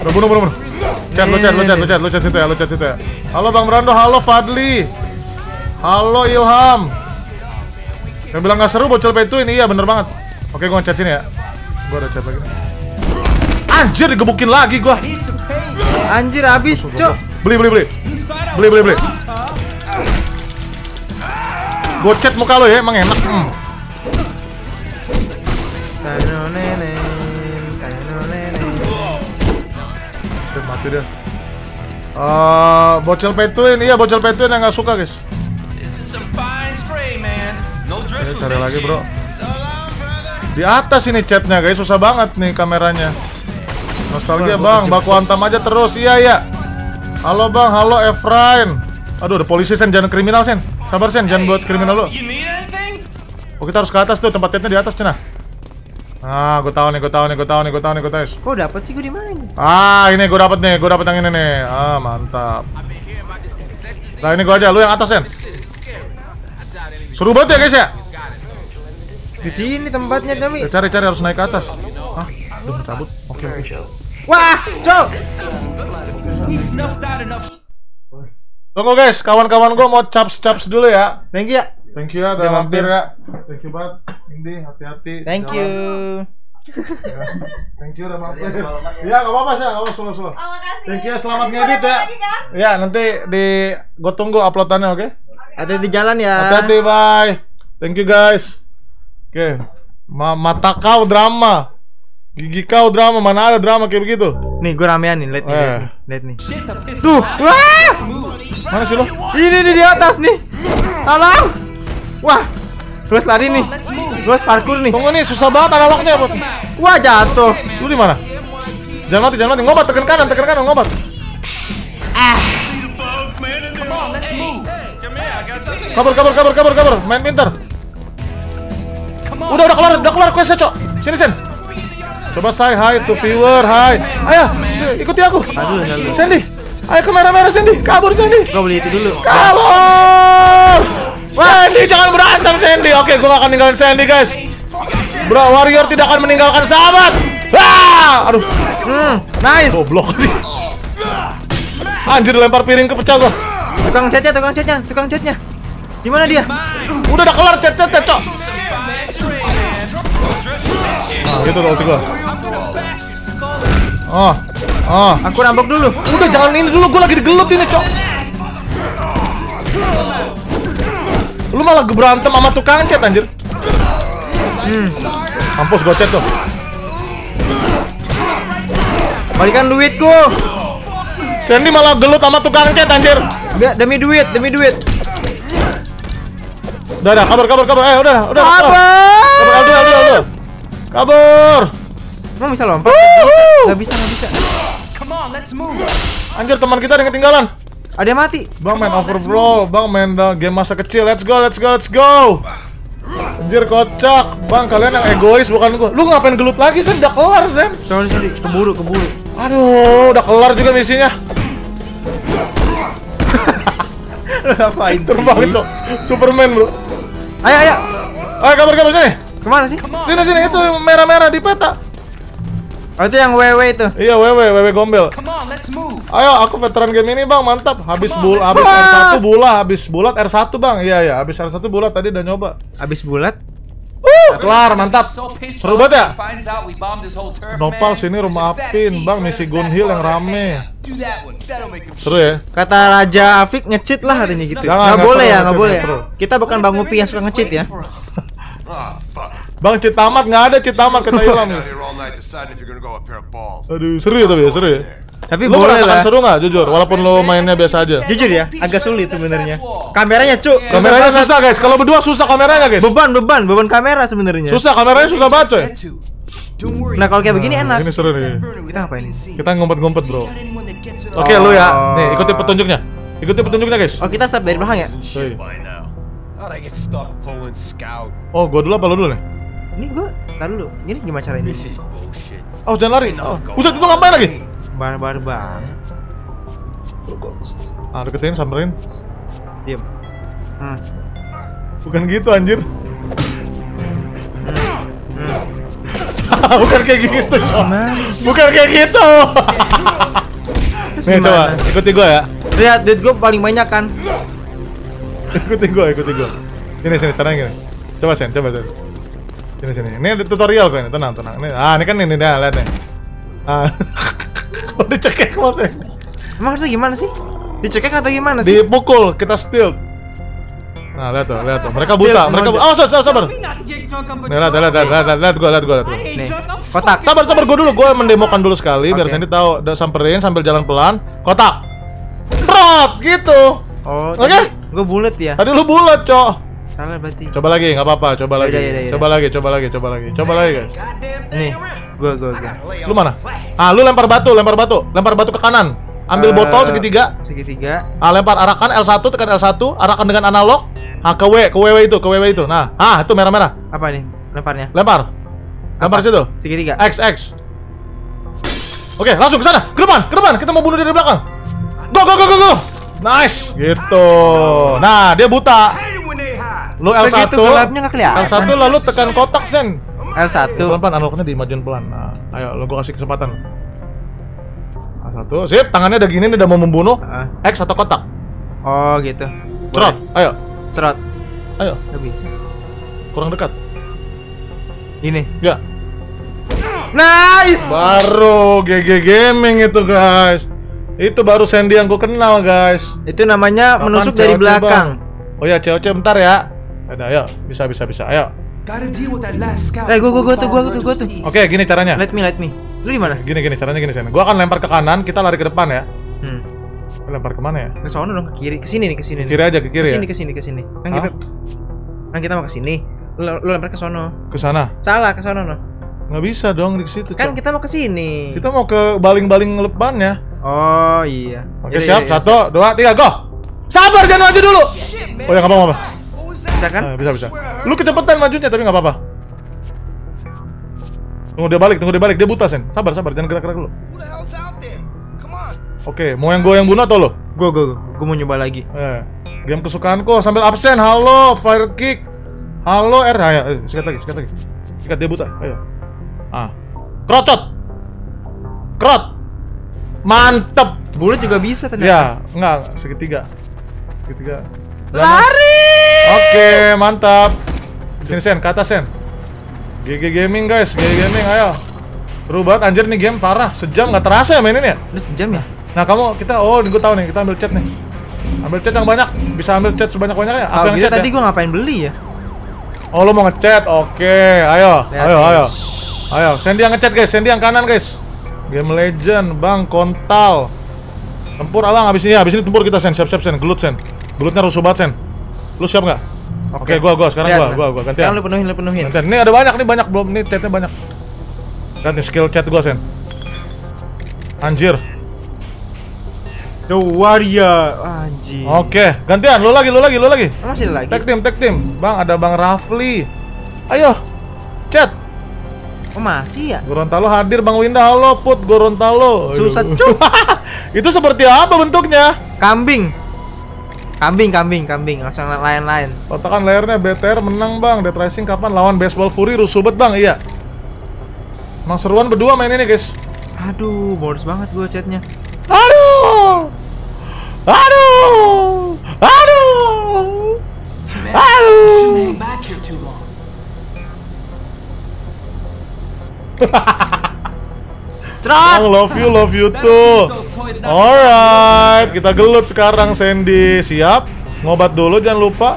A: Udah bunuh, bunuh, bunuh. Chat, lu chat, lu chat, lu chat, lu chat situ ya, lu chat situ ya. Halo Bang Brando, halo Fadli. Halo Ilham. Yang bilang nggak seru bocil win, iya bener banget. Oke, gua ngechat sini ya. Gua ada chat lagi. Anjir digebukin lagi gua.
B: Anjir habis, Cok.
A: Beli beli beli. Beli beli beli. Gocet muka lo ya, emang enak. Hmm. Udah mati dia. Eh, bocil petuin, iya bocil petuin yang nggak suka guys. Ini cari lagi bro. Di atas ini chatnya guys, susah banget nih kameranya. Nostalgia bang, baku hantam aja terus, iya iya. Halo bang, halo Efrain. Aduh, ada polisi sen, jangan kriminal sen. Sabar sen, jangan buat kriminal lo.
E: Need anything?
A: Oh kita harus ke atas tuh, tempat chatnya di atas cina. Ah, gue tahu nih, gue tahu nih, gue tahu nih, gue tahu nih, gue tahu.
B: Kok dapet sih gue di mana ini?
A: Ah, ini gue dapet nih, gue dapet yang ini nih. Ah, mantap. Nah ini gue aja, lu yang atas sen. Seru banget ya guys ya.
B: Di sini tempatnya, Dami.
A: Ya, cari cari harus naik ke atas. Hah? Udah cabut. Oke oke.
B: Wah, Cok.
A: Tunggu guys, kawan-kawan gue mau caps caps dulu ya.
B: Thank you ya.
A: Thank you ya, udah mampir ya. Thank you banget. Indi, hati-hati.
B: Thank
A: Jalan.
B: you.
A: Ya. Thank you udah mampir. Iya, nggak apa-apa sih, nggak apa-apa solo solo.
G: Oh, makasih.
A: Thank you, selamat
G: Nanti
A: ngedit ya. Ya, nanti di gue tunggu uploadannya, oke?
B: Ada di jalan ya.
A: Hati-hati, bye. Thank you guys. Oke. Ma mata kau drama. Gigi kau drama, mana ada drama kayak begitu?
B: Nih, gue ramean nih, lihat nih,
A: Eh.
B: lihat nih, lihat Tuh, wah,
A: Mana sih lo?
B: ini nih di atas nih. Tolong. Wah, gue lari nih. Gue harus parkour nih.
A: Tunggu nih, susah banget analognya, bos.
B: Wah, jatuh.
A: Lu di mana? Jangan mati, jangan mati. Ngobat, tekan kanan, tekan kanan, ngobat.
E: Something.
A: Kabur, kabur, kabur, kabur, kabur. Main pintar. Udah, udah keluar, udah keluar questnya, Cok. Sini, Sen. Coba say hi to viewer, hi. Ayo, si- ikuti aku.
B: Aduh.
A: Sandy. Ayo ke merah-merah, Sandy. Kabur, Sandy.
B: Gue beli itu dulu.
A: Kabur. Sandy, jangan berantem, Sandy. Oke, gua gak akan ninggalin Sandy, guys. Bro, warrior tidak akan meninggalkan sahabat. Ah! Aduh,
B: Hmm, nice.
A: goblok nih. Anjir, lempar piring ke pecah gua.
B: Tukang catnya, tukang catnya, tukang catnya. Di mana dia?
A: Udah udah kelar chat chat chat, Cok. Nah, gitu tuh ulti gua. Oh. Oh.
B: Aku rampok dulu.
A: Udah jangan ini dulu, gua lagi digelut ini, Cok. Lu malah berantem sama tukang chat anjir. Hmm. Mampus chat tuh.
B: Balikan duitku.
A: Sandy malah gelut sama tukang chat anjir.
B: Be- Demi duit, demi duit.
A: Udah, udah, kabur, kabur, kabur. Eh, udah, udah. Kabur, Aldo, Aldo, Aldo. Kabur.
B: Emang bisa lompat? Gak bisa, gak bisa.
E: Come on, let's move.
A: Anjir, teman kita ada yang ketinggalan.
B: Ada yang mati.
A: Bang main overbro, bang main game masa kecil. Let's go, let's go, let's go. Anjir kocak, bang kalian yang egois bukan gua. Lu ngapain gelut lagi Sen? Udah kelar Sen.
B: Sorry, sorry. Keburu, keburu.
A: Aduh, udah kelar juga misinya.
B: Ngapain
A: Terbang cok, Superman bro.
B: Ayo, ayo.
A: Ayo kabur kabur sini.
B: Ke mana sih?
A: Sini sini itu merah-merah di peta.
B: Oh, itu yang WW itu.
A: Iya wewe wewe gombel.
E: On.
A: Ayo aku veteran game ini bang mantap. Habis bul habis R1 bulat, habis bulat R1 bang. Iya iya, habis R1 bulat tadi udah nyoba.
B: Abis bulat.
A: Uh, kelar mantap. Seru banget ya? Nopal sini rumah Apin, Bang, misi Gunhill yang rame. Seru ya?
B: Kata Raja Afik nge-cheat lah katanya gitu.
A: Jangan,
B: Nggak boleh ya, nggak boleh.
A: seru.
B: Kita bukan Bang Upi yang suka nge-cheat ya.
A: Bang, cheat tamat nggak ada cheat tamat kita hilang.
F: Out here all night deciding if you're gonna go a pair of balls.
A: Aduh, seru ya tapi ya, seru ya.
B: Tapi
A: Lu
B: boleh lah.
A: seru nggak, jujur? Walaupun lu mainnya biasa aja.
B: Jujur ya, agak sulit sebenarnya. Kameranya, Cuk.
A: Kameranya susah guys, kalau berdua susah kameranya guys.
B: Beban, beban, beban kamera sebenarnya.
A: Susah kameranya susah banget coy.
B: Nah, kalau kayak begini enak.
A: Ini seru nih.
B: Kita ngapain?
A: Kita ngumpet-ngumpet bro. Oke lu ya, nih ikuti petunjuknya. Ikuti petunjuknya guys.
B: Oh, kita start dari belakang ya?
A: Oh, gua dulu apa lu dulu nih?
B: Ini gua tar dulu. Ini gimana cara ini?
A: Oh, jangan lari. Oh, Buset, itu ngapain lagi?
B: Barbar bang.
A: Ah, deketin, samperin.
B: Diam. Hmm.
A: Bukan gitu anjir. Bukan kayak gitu. Bukan kayak gitu. Nih coba,
B: gimana?
A: ikuti gua ya.
B: Lihat duit gua paling banyak kan.
A: Ikuti gua, ikuti gua. Ini sini caranya gini. Coba Sen, coba Sen. Sini sini. Ini ada tutorial kok ini. Tenang tenang. Ini ah ini kan ini dah lihat nih. Ah. Kok dicekek maksudnya?
B: Emang harusnya gimana sih? Dicekek atau gimana sih?
A: Dipukul, kita steal. Nah, lihat tuh, lihat tuh. Mereka buta, mereka buta. Oh, sabar, sabar. Nih, lihat, lihat, lihat, lihat, lihat, gua, lihat gua, lihat gua.
B: Nih, kotak.
A: Sabar, sabar, gua dulu. Gua mendemokan dulu sekali biar
B: Oke.
A: Sandy tahu. Udah samperin sambil jalan pelan. Kotak. Trot gitu.
B: Oh,
A: Oke.
B: Gue bulat ya.
A: Tadi lu bulat, Cok.
B: Salah berarti.
A: Coba lagi, nggak apa-apa. Coba lagi. Coba lagi, coba lagi, coba lagi. Coba lagi, guys.
B: Nih, gua gua gua.
A: Lu mana? Ah, lu lempar batu, lempar batu. Lempar batu ke kanan. Ambil
B: Eh,
A: botol segitiga.
B: Segitiga.
A: Ah, lempar arakan L1 tekan L1, arakan dengan analog. Ah, ke W, ke WW itu, ke WW itu. Nah, ah, itu merah-merah.
B: Apa nih? Lemparnya.
A: Lempar. Lempar
B: Apa?
A: situ.
B: Segitiga.
A: X X. Oke, langsung ke sana. Ke depan, ke depan. Kita mau bunuh dia dari belakang. Go go go go go. Nice. Gitu. Nah, dia buta. Lu L1.
B: Segitu gelapnya nggak kelihatan.
A: L1 lalu tekan kotak, Sen.
B: L1.
A: Pelan-pelan analognya dimajuin pelan. Nah, ayo lu gua kasih kesempatan. L1. Sip, tangannya udah gini nih udah mau membunuh.
B: Ah.
A: X atau kotak.
B: Oh, gitu.
A: Cerot.
B: Boleh.
A: Ayo.
B: Cerot.
A: Ayo,
B: Nggak bisa.
A: kurang dekat.
B: Ini.
A: Ya.
B: Nice.
A: Baru GG Gaming itu, guys. Itu baru Sandy yang gue kenal, guys.
B: Itu namanya
A: Kapan
B: menusuk dari belakang.
A: Bang? Oh ya, COC bentar ya. Ada, ayo. Bisa, bisa, bisa. Ayo.
B: Eh, gua gua gua tuh, gua tuh, gua tuh.
A: Oke, gini caranya.
B: Let me, let me. Lu di mana?
A: Gini, gini caranya gini, Sen. Gua akan lempar ke kanan, kita lari ke depan ya.
B: Hmm.
A: Lempar ke mana ya?
B: Ke sono dong, ke kiri. Ke sini nih, ke sini. nih.
A: Kiri aja, ke kiri
B: Ke
A: ya.
B: sini, ke sini, ke sini. Kan kita Kan kita mau ke sini. Lu, lu lempar ke sono.
A: Ke sana.
B: Salah, ke sono no.
A: Nggak bisa dong di situ.
B: Kan kita mau ke sini.
A: kita mau ke baling-baling depannya.
B: Oh iya.
A: Oke,
B: Yaudah,
A: siap.
B: yaudah,
A: Satu, dua, tiga, go. Sabar, jangan maju dulu. Oh ya, nggak apa-apa.
B: Bisa kan?
A: Nah, bisa, bisa. Lu kecepatan majunya, tapi nggak apa-apa. Tunggu dia balik, tunggu dia balik. Dia buta, Sen. Sabar, sabar. Jangan gerak-gerak dulu.
F: On.
A: Oke, mau yang gue yang bunuh atau lo?
B: Gua, gua, gua, gua mau nyoba lagi.
A: Eh, game kesukaanku sambil absen. Halo, fire kick. Halo, R. Ayo, ayo, sikat lagi, sikat lagi. Sikat dia buta. Ayo. Ah. Krocot. Krot. Mantep.
B: Bulat juga bisa ternyata.
A: Ya, enggak, segitiga. Segitiga.
B: Lari.
A: Oke, mantap. Sini Sen, ke atas Sen. GG Gaming guys, GG Gaming, ayo. Seru banget anjir nih game parah. Sejam nggak terasa ya mainin ya?
B: Udah sejam ya?
A: Nah kamu kita oh gue tahu nih kita ambil chat nih. Ambil chat yang banyak, bisa ambil chat sebanyak banyaknya. Apa yang chat
B: tadi
A: ya?
B: gua ngapain beli ya?
A: Oh lo mau ngechat? Oke, ayo,
B: Lihat,
A: ayo,
B: guys.
A: ayo, ayo. Sandy yang ngechat guys, Sandy yang kanan guys. Game Legend, Bang Kontal. Tempur abang abis ini, abis ini tempur kita Sen, siap-siap Sen, gelut Sen. Gelutnya rusuh banget Sen. Lu siap nggak? Oke, gua, gua, sekarang
B: Lihat,
A: gua, gua, gua, gantian.
B: Sekarang lu penuhin, lu penuhin.
A: Gantian. Ini ada banyak nih, banyak belum nih chatnya banyak. Ganti skill chat gua Sen. Anjir.
B: The Warrior. Anjing.
A: Oke, gantian. Lu lagi, lu lagi, lu lagi.
B: Masih ada lagi?
A: Tag team, tag team. Bang, ada Bang Rafli. Ayo, chat.
B: Oh masih ya?
A: Gorontalo hadir, Bang Winda. Halo, Put Gorontalo.
B: Susah cuk.
A: Itu seperti apa bentuknya?
B: Kambing. Kambing, kambing, kambing. Langsung lain-lain.
A: Kotakan layarnya BTR menang, Bang. Dead Rising kapan lawan Baseball Fury rusuh bet, Bang. Iya. Emang seruan berdua main ini, guys.
B: Aduh, boros banget gua chatnya.
A: Aduh. Aduh. Aduh. Aduh.
C: Hang
B: Cerot.
A: Bang, love you, love you too. Alright, kita gelut sekarang Sandy. Siap? Ngobat dulu jangan lupa.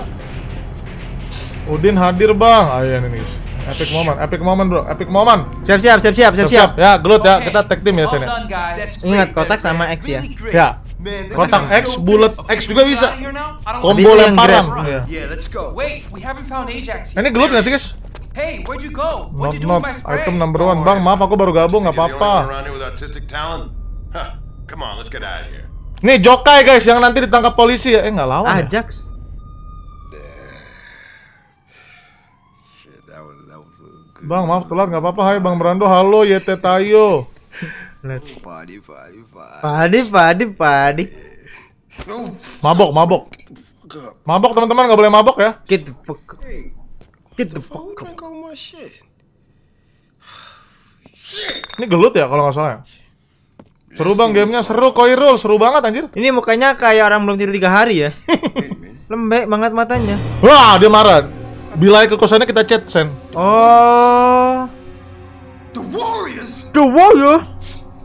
A: Udin hadir bang. Ayo ini guys. Epic moment, epic moment bro, epic moment.
B: Siap, siap, siap, siap, siap, siap.
A: Ya, gelut ya. Kita tag team ya
C: guys.
B: Ingat kotak sama X ya.
A: Ya. Kotak X, bullet X juga bisa. Combo lemparan.
B: grab.
A: Iya.
F: Yeah, let's go.
C: Wait, we haven't found Ajax yet.
A: Ini gelut nggak sih guys?
C: Hey, where'd you go? What'd you do
A: not
C: with my spray?
A: item number one. Bang, maaf aku baru gabung nggak apa-apa.
F: Come on, let's get out of here.
A: Nih Jokai guys yang nanti ditangkap polisi ya. Eh nggak lawan. ya?
B: Ajax.
F: Shit, that was that was a good
A: Bang, maaf telat nggak apa-apa. Hai Bang Brando, halo Yete Tayo.
F: party, party, party.
B: Padi, padi, padi.
A: Mabok, mabok. Mabok teman-teman nggak boleh mabok ya.
B: Get the fuck. Get the
F: Who
B: fuck.
F: drank all my shit?
A: Ini gelut ya kalau nggak salah ya. Seru bang gamenya, seru Koirul, seru banget anjir.
B: Ini mukanya kayak orang belum tidur tiga hari ya. Lembek banget matanya.
A: Wah dia marah. Bilai ke kosannya kita chat Sen.
B: Oh.
D: The Warriors!
B: The Warrior.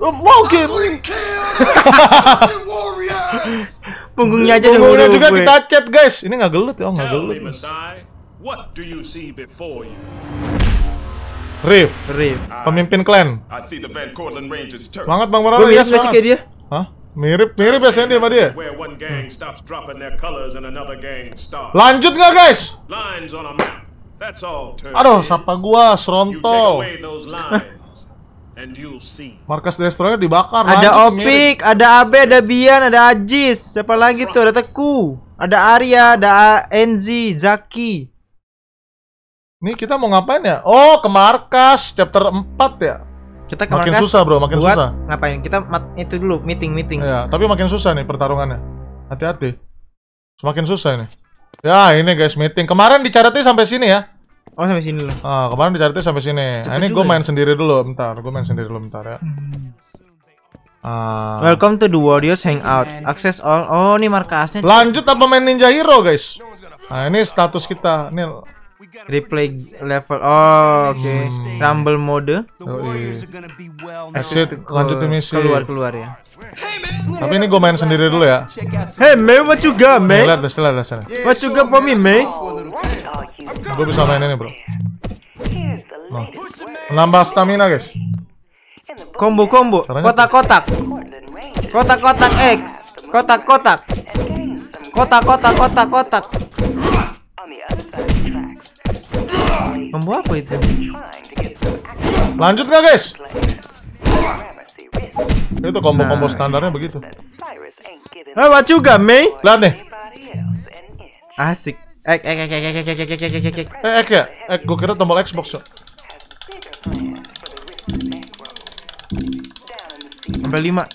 A: Oh, mungkin.
D: Fucking kill the Warriors!
B: Punggungnya aja udah
A: Punggungnya juga
B: gue.
A: kita chat guys. Ini nggak gelut ya? Oh nggak
C: Tell
A: gelut.
C: What do you see before you?
A: Riff.
B: Riff.
A: Pemimpin klan.
C: I see the Van Cortlandt
A: Bang Marawi.
B: Mirip nggak sih kayak dia?
A: Hah? Mirip, mirip ya sendiri sama dia. Lanjut nggak guys? Aduh, siapa gua
C: serontol.
A: Markas destroyer dibakar.
B: Ada. Opik, ada Abe, ada Bian, ada Ajis. Siapa lagi tuh? Ada Teku, ada Arya, ada Enzi, Zaki.
A: Nih kita mau ngapain ya? Oh, ke markas chapter 4 ya.
B: Kita ke
A: Makin
B: markas
A: susah, bro, makin
B: buat
A: susah.
B: Ngapain? Kita mat- itu dulu meeting meeting.
A: Iya, tapi makin susah nih pertarungannya. Hati-hati. Semakin susah ini. Ya, ini guys meeting. Kemarin dicatatnya sampai sini ya.
B: Oh sampai sini loh.
A: Ah, kemarin dicatatnya sampai sini. Nah, ini gue
B: ya?
A: main sendiri dulu, bentar. Gue main sendiri dulu bentar ya. Ah.
B: Welcome to the Warriors Hangout. Access all. Oh, ini markasnya.
A: Lanjut apa main Ninja Hero, guys? Nah, ini status kita. Ini
B: Replay level. Oh, oke. Rumble mode.
A: yoi. exit lanjutin misi.
B: Keluar keluar ya.
A: Tapi ini gue main sendiri dulu ya.
B: Hey man, what you got, man?
A: lihat, lihat, lihat, lihat.
B: What you got for me, man?
A: Gue bisa main ini, bro. Nah. Menambah stamina, guys.
B: Combo combo.
A: Caranya
B: Kotak-kotak. Kotak-kotak X. Kotak-kotak. Kotak-kotak kotak-kotak. Combo apa itu?
A: Lanjut nggak, guys? Itu combo-combo standarnya begitu.
B: Hey, what you got, man?
A: Lihat nih.
B: Asik. Ek ek ek ek ek ek ek ek ek ek ek ek.
A: Eh, X ya? X, gue kira tombol Xbox, cok.
B: Sampai lima.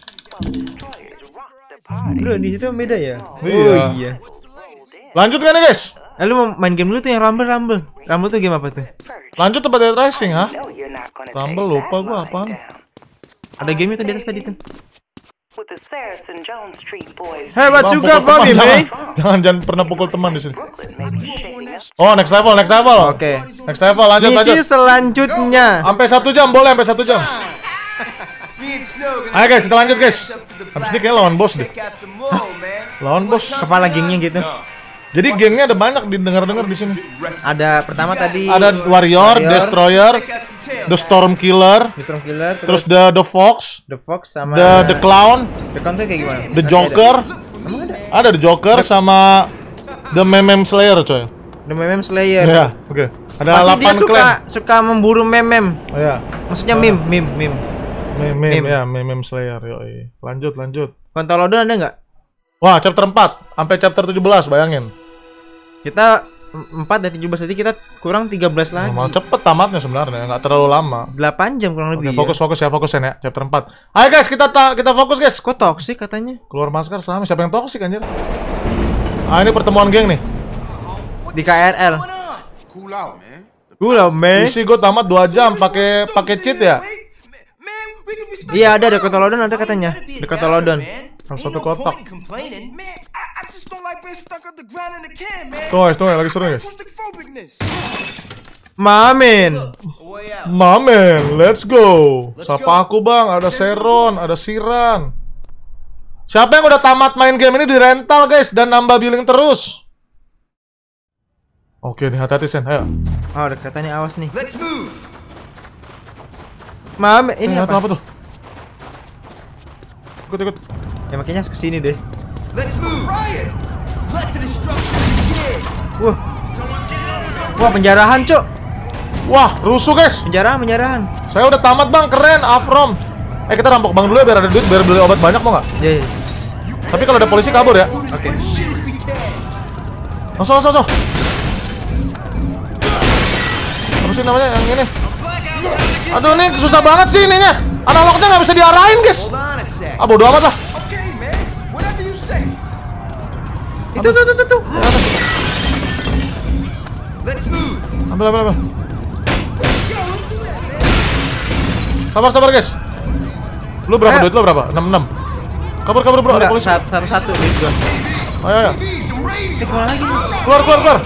B: Bro, di situ beda ya?
A: Iya.
B: Oh iya.
A: Lanjut nggak nih, guys?
B: Eh, lu mau main game dulu tuh yang Rumble Rumble. Rumble tuh game apa tuh?
A: Lanjut tempat Dead Rising, ha? Rumble lupa gua apaan.
B: Ada game itu di atas tadi tuh. Got for
A: teman,
B: me,
A: jangan,
B: man?
A: jangan, pernah pukul teman di sini. Oh, next level, next level.
B: Oke.
A: Next level, lanjut,
B: Misi
A: lanjut.
B: selanjutnya.
A: Sampai satu jam, boleh sampai satu jam. Ayo guys, kita lanjut guys. Habis ini kayak lawan bos deh. Lawan bos.
B: Kepala gengnya gitu.
A: Jadi gengnya ada banyak didengar-dengar di sini.
B: Ada pertama tadi
A: Ada Warrior,
B: Warrior,
A: Destroyer, The Storm Killer,
B: Mr. Killer,
A: terus
B: terus
A: the the Fox,
B: The Fox sama
A: the the Clown,
B: The Clown tuh kayak gimana?
A: the Joker.
B: ada. Ada?
A: The Joker sama the Memem Slayer, coy.
B: The Memem Slayer.
A: Ya, oke. Ada
B: Pasti dia
A: 8
B: suka
A: clan.
B: suka memburu memem.
A: Oh, ya.
B: Maksudnya meme, meme, meme.
A: Mem,
B: Meme.
A: mem, ya, Memem Slayer, yoi. Lanjut, lanjut.
B: Kontolodon ada nggak?
A: Wah, chapter 4 sampai chapter 17, bayangin.
B: Kita 4 dari 17 berarti kita kurang 13 lagi.
A: Normal cepet tamatnya sebenarnya, nggak terlalu lama.
B: 8 jam kurang
A: Oke,
B: lebih.
A: fokus fokus ya, fokus ya, chapter 4. Ayo guys, kita ta kita fokus guys.
B: Ya. Kok toxic katanya?
A: Keluar masker selama siapa yang toksik anjir? Ah, ini pertemuan geng nih.
B: Di KRL.
F: Cool out, man.
B: Gula, me.
A: Isi gue tamat 2 jam pakai pakai cheat ya.
B: Iya ada ada kontolodon ada katanya. Di kontolodon.
A: Satu kotak. Tuh guys, tuh lagi seru guys.
H: Out.
A: Mamen, let's go. Sapa aku bang, ada Seron, ada Siran. Siapa yang udah tamat main game ini di rental guys dan nambah billing terus? Oke nih hati-hati Sen, ayo.
B: Oh, ada katanya awas nih.
H: Let's move.
B: Mamin, ini
A: Eh,
B: apa?
A: apa tuh? Ikut ikut.
B: Ya makanya ke sini deh.
H: Let's move. Riot. Let the destruction begin.
B: Wah. Wah, penjarahan, Cuk.
A: Wah, rusuh guys.
B: Penjarahan, penjarahan.
A: Saya udah tamat bang, keren, Afrom. Eh kita rampok bang dulu ya biar ada duit, biar beli obat banyak mau nggak?
B: Ya, ya.
A: Tapi kalau ada polisi kabur ya.
B: Oke.
A: Langsung, langsung, langsung. Apa sih namanya yang ini? Aduh ini susah banget sih ininya. Analognya nggak bisa diarahin Ah bodo amat lah.
H: Okay, man. Whatever you say.
B: Itu tuh tuh tuh tuh.
H: Let's move.
A: Ambil, ambil, ambil. Sabar, sabar guys. Lu berapa
B: Ayo.
A: duit lu berapa? 66. Kabur, kabur bro, ada polisi.
B: satu satu satu duit gua.
A: Ayo, ayo.
B: Lagi?
A: Keluar, keluar, keluar.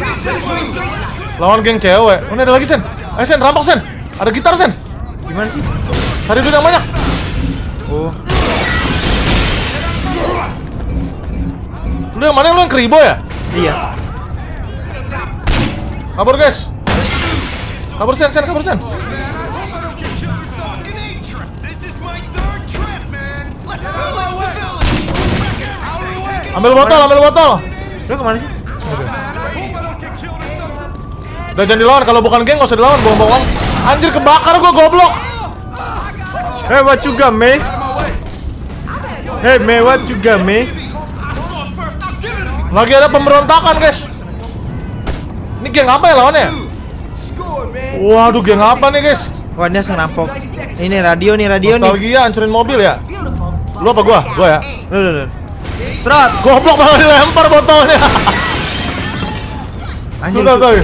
A: Lawan geng cewek. Oh, ini ada lagi Sen. Ayo Sen, rampok Sen. Ada gitar Sen.
B: Gimana sih?
A: Cari duit yang banyak.
B: Oh,
A: Lu yang mana lu yang keribo ya?
B: iya.
A: Kabur guys. Kabur Sen, Sen, kabur Sen. Ambil botol, ambil botol.
B: Lu ke mana sih?
A: Udah jangan dilawan, kalau bukan geng nggak usah dilawan, bohong-bohong. Anjir kebakar gua goblok.
B: Hey, what you got, me? Hey, me, what you got, me?
A: Lagi ada pemberontakan, guys. Ini geng apa ya lawannya? Waduh, geng apa nih, guys?
B: Wah, dia langsung rampok. Ini radio nih, radio nih.
A: Nostalgia hancurin mobil ya? Lu apa gua? Gua ya?
B: Lu, lu, lu. Serot.
A: Goblok malah dilempar botolnya.
B: Anjir,
A: Sudah tuh.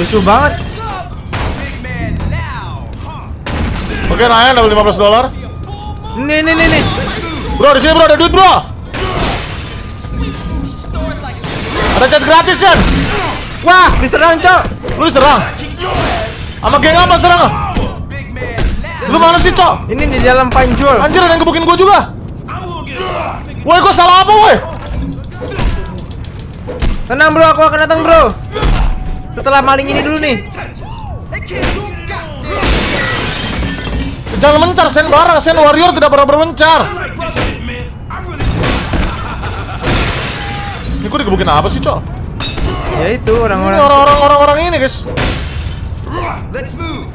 B: lusuh banget.
A: Oke, Nayan dapat 15 dolar.
B: Nih, nih, nih, nih.
A: Bro, di sini bro ada duit, bro. Chat gratis, Jan.
B: Wah, diserang, Cok.
A: Lu diserang. Sama geng apa serang? Lu mana sih, Cok?
B: Ini di dalam panjul.
A: Anjir, ada yang gebukin gua juga. Woi, gua salah apa, woi?
B: Tenang, Bro. Aku akan datang, Bro. Setelah maling ini dulu nih.
A: Jangan mencar, Sen bareng. Sen warrior tidak pernah bermencar. Gua digebukin apa sih, Cok?
B: Ya itu
A: Ini
B: orang-orang.
A: orang-orang orang-orang ini, guys.
H: Let's move.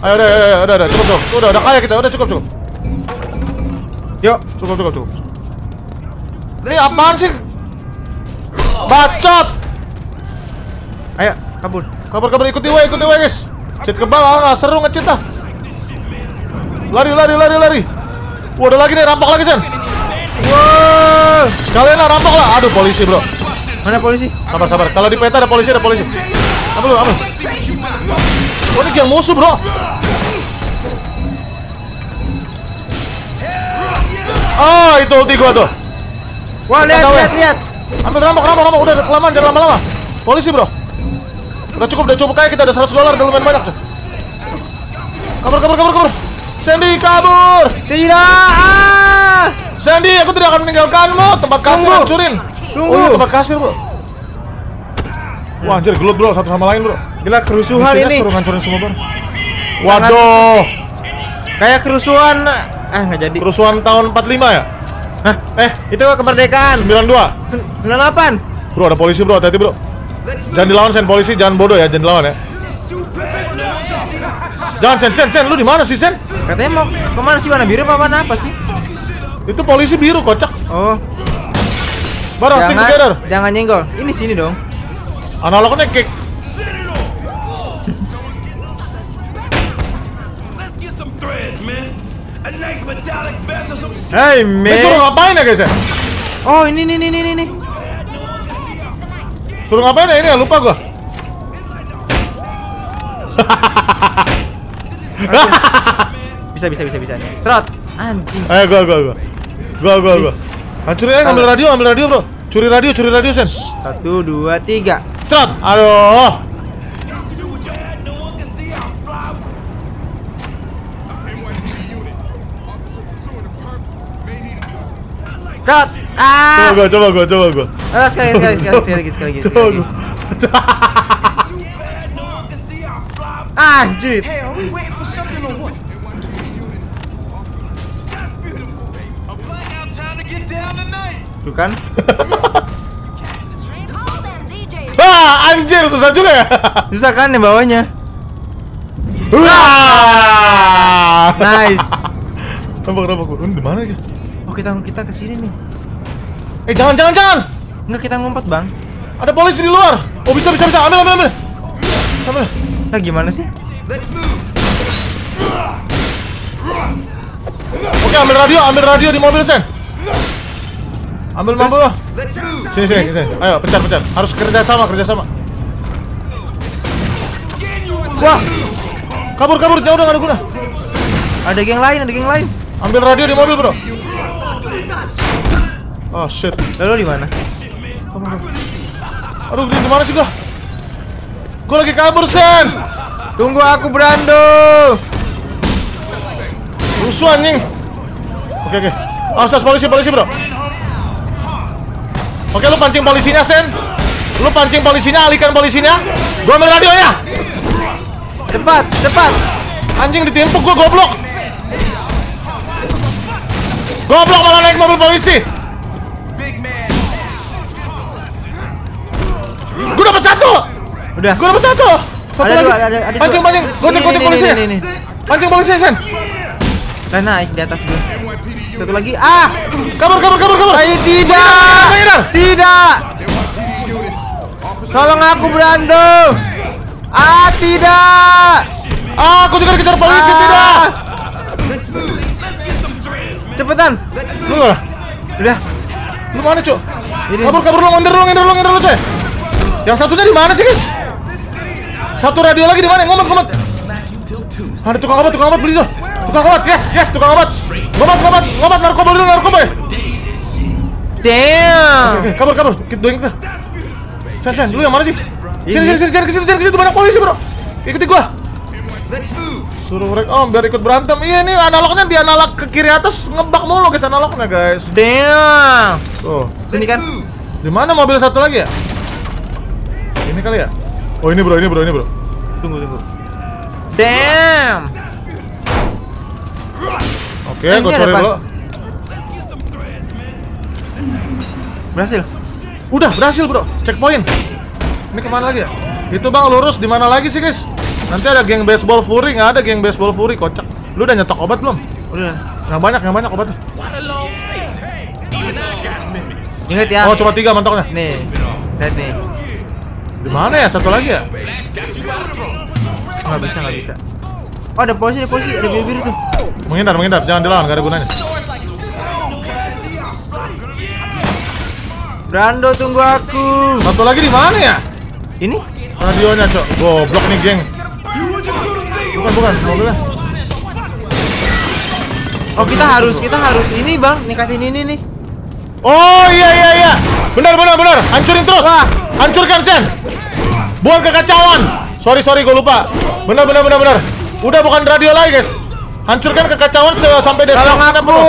A: Ayo, udah, udah, udah, udah, cukup, cukup. Udah, udah kaya kita, udah cukup, cukup.
B: Yuk.
A: Cukup, cukup, cukup. Ini apaan sih? Bacot!
B: Ayo, kabur.
A: Kabar kabar ikuti wae, ikuti wae guys. Cheat kebal, ah, nggak seru nge-cheat ah. Lari, lari, lari, lari. Wah, ada lagi nih, rampok lagi, Sen.
B: Wow.
A: Sekalian lah, rampok lah. Aduh, polisi, bro.
B: Mana polisi?
A: Sabar, sabar. Kalau di peta ada polisi, ada polisi. Ambil, lu, ambil. Oh, ini geng musuh, bro. Ah, itu ulti gua tuh.
B: Wah, lihat,
A: ya?
B: lihat, lihat.
A: Ambil rampok, rampok, rampok. Udah, kelamaan, jangan lama-lama. Polisi, bro. Udah cukup, udah cukup kayak kita ada 100 dolar, udah lumayan banyak tuh. Kabur, kabur, kabur, kabur. Sandy, kabur.
B: Tidak. Ah.
A: Sandy, aku tidak akan meninggalkanmu. Tempat kasir
B: Tunggu.
A: hancurin.
B: Tunggu.
A: Oh, iya, tempat kasir, bro. Wah, anjir, gelut, bro. Satu sama lain, bro.
B: Gila kerusuhan ini.
A: suruh ngancurin semua, bro. Waduh.
B: Kayak kerusuhan. Ah, nggak jadi.
A: Kerusuhan tahun 45 ya?
B: Hah?
A: Eh,
B: Itu kemerdekaan.
A: 92.
B: Sem- 98.
A: Bro, ada polisi, bro. Hati-hati, bro. Jangan dilawan, Sen. Polisi jangan bodoh ya, jangan dilawan ya. Jangan, Sen. Sen, Sen. Lu di mana sih, Sen?
B: Katanya mau ke mana sih warna biru apa apa sih?
A: Itu polisi biru, kocak.
B: Oh,
A: Barang, stick together.
B: jangan, jangan nyenggol. Ini sini dong.
A: Analognya kick.
C: Threads, man.
B: Hey,
A: Ini suruh ngapain ya, guys ya?
B: Oh, ini nih nih nih nih.
A: Suruh ngapain ya ini ya? Lupa gua.
B: Bisa bisa bisa bisa. Serot. Anjing.
A: Ayo gua gua gua. Gua gua gua. Hancurin aja ngambil radio, ambil radio, Bro. Curi radio, curi radio, Sen.
B: Satu, dua, tiga.
A: Cat. Aduh.
B: Cut.
A: Coba
B: Ah.
A: gua, coba gua, coba gua.
B: Ah, sekali sekali sekali sekali lagi sekali lagi.
A: Coba
B: Sekali
A: gua.
B: lagi. Anjir.
H: Hey, are we waiting for something or what?
B: Tuh kan?
A: Ah, anjir susah juga ya.
B: Susah kan yang bawahnya.
A: Wah.
B: Nice.
A: Rampok, rampok. Ini di mana ya?
B: Oh, kita kita ke sini nih.
A: Eh, jangan, jangan, jangan.
B: Enggak kita ngumpet, Bang.
A: Ada polisi di luar. Oh, bisa, bisa, bisa. Ambil, ambil, ambil. Ambil.
B: Nah, gimana sih?
H: Let's move.
A: Oke, ambil radio, ambil radio di mobil, Sen. Ambil.
H: Let's move.
A: Sini, sini, sini. Ayo, pencet, pencet. Harus kerja sama, kerja sama.
B: Wah,
A: Kabur, kabur. Jauh udah, ada guna.
B: ada geng lain, ada geng lain.
A: Ambil radio di mobil, bro. Oh, shit.
B: Lalu di mana?
A: Aduh, di mana sih gua? Gue lagi kabur, Sen.
B: Tunggu aku Brando.
A: Rusuh anjing. Oke, oke. Awas, awas, polisi, polisi, bro. Oke, lu pancing polisinya, Sen. Lu pancing polisinya, alihkan polisinya. Gua ambil radionya.
B: Cepat, cepat.
A: Anjing ditimpuk gua goblok. Goblok malah naik mobil polisi. Gua dapat satu.
B: Udah.
A: Gua dapat satu. Satu
B: Ada
A: lagi.
B: dua, ada- ada- ada
A: pancing, pancing. Gocek,
B: Ini,
A: gocek polisinya. Pancing polisinya, Sen.
B: Udah naik di atas gue. Satu lagi. Ah,
A: Kabur, kabur, kabur, kabur.
B: ayo tidak.
A: Menghindar.
B: Tidak. Tolong aku Brando. Ah, tidak.
A: Ah, aku juga dikejar polisi,
B: Ah.
A: tidak.
B: Cepetan.
A: Lu mana?
B: Udah.
A: Lu mana, Cuk?
B: Ini.
A: Kabur, kabur lu, nginder lu, nginder lu, nginder lu, coy. Yang satunya di mana sih, guys? Satu radio lagi di mana? Ngomat, ngomat. Ada tukang obat, tukang obat beli tuh. Tukang obat, yes, yes, tukang obat. Ngomat, ngomat, ngomat, narkoba dulu, narkoba.
B: Damn.
A: Oke, kabur, kabur. Kita doing kita. Sen, sen, lu yang mana sih? Sini,
B: Ini.
A: sini, sini, jangan ke situ, jangan ke situ, banyak polisi, bro. Ikuti gua. Suruh mereka, oh biar ikut berantem. Iya, ini analognya di analog ke kiri atas ngebak mulu guys analognya guys.
B: Damn.
A: Tuh,
B: Sini kan.
A: di mana mobil satu lagi ya? Ini kali ya? Oh ini bro, ini bro, ini bro.
B: Tunggu, tunggu. Damn.
A: Oke,
B: ada
A: cari
B: apa?
A: dulu.
B: Berhasil.
A: Udah berhasil bro, checkpoint. Ini ke mana lagi ya? Itu bang lurus di mana lagi sih guys? Nanti ada geng baseball fury, nggak ada geng baseball fury, kocak. Lu udah nyetok obat belum?
B: Udah.
A: Yang banyak, yang banyak obatnya.
B: Ingat ya.
A: Oh cuma tiga mantoknya.
B: Nih. Lihat nih.
A: Di mana ya? Satu lagi ya?
B: Nggak bisa, nggak bisa. Oh, ada polisi, ada polisi, ada biru-biru tuh.
A: Menghindar, menghindar, jangan dilawan, gak ada gunanya.
B: Brando tunggu aku.
A: Satu lagi di mana ya?
B: Ini?
A: Radionya cok, goblok nih geng. Bukan, bukan, mobilnya.
B: Oh, kita harus, kita harus ini, Bang. Nikatin ini nih.
A: Oh iya iya iya, benar benar benar, hancurin terus.
B: Wah.
A: Hancurkan Sen. Buang kekacauan. Sorry sorry, gue lupa. Benar benar benar benar. Udah bukan radio lagi guys. Hancurkan kekacauan sampai
B: Tolong
A: destruction
B: aku.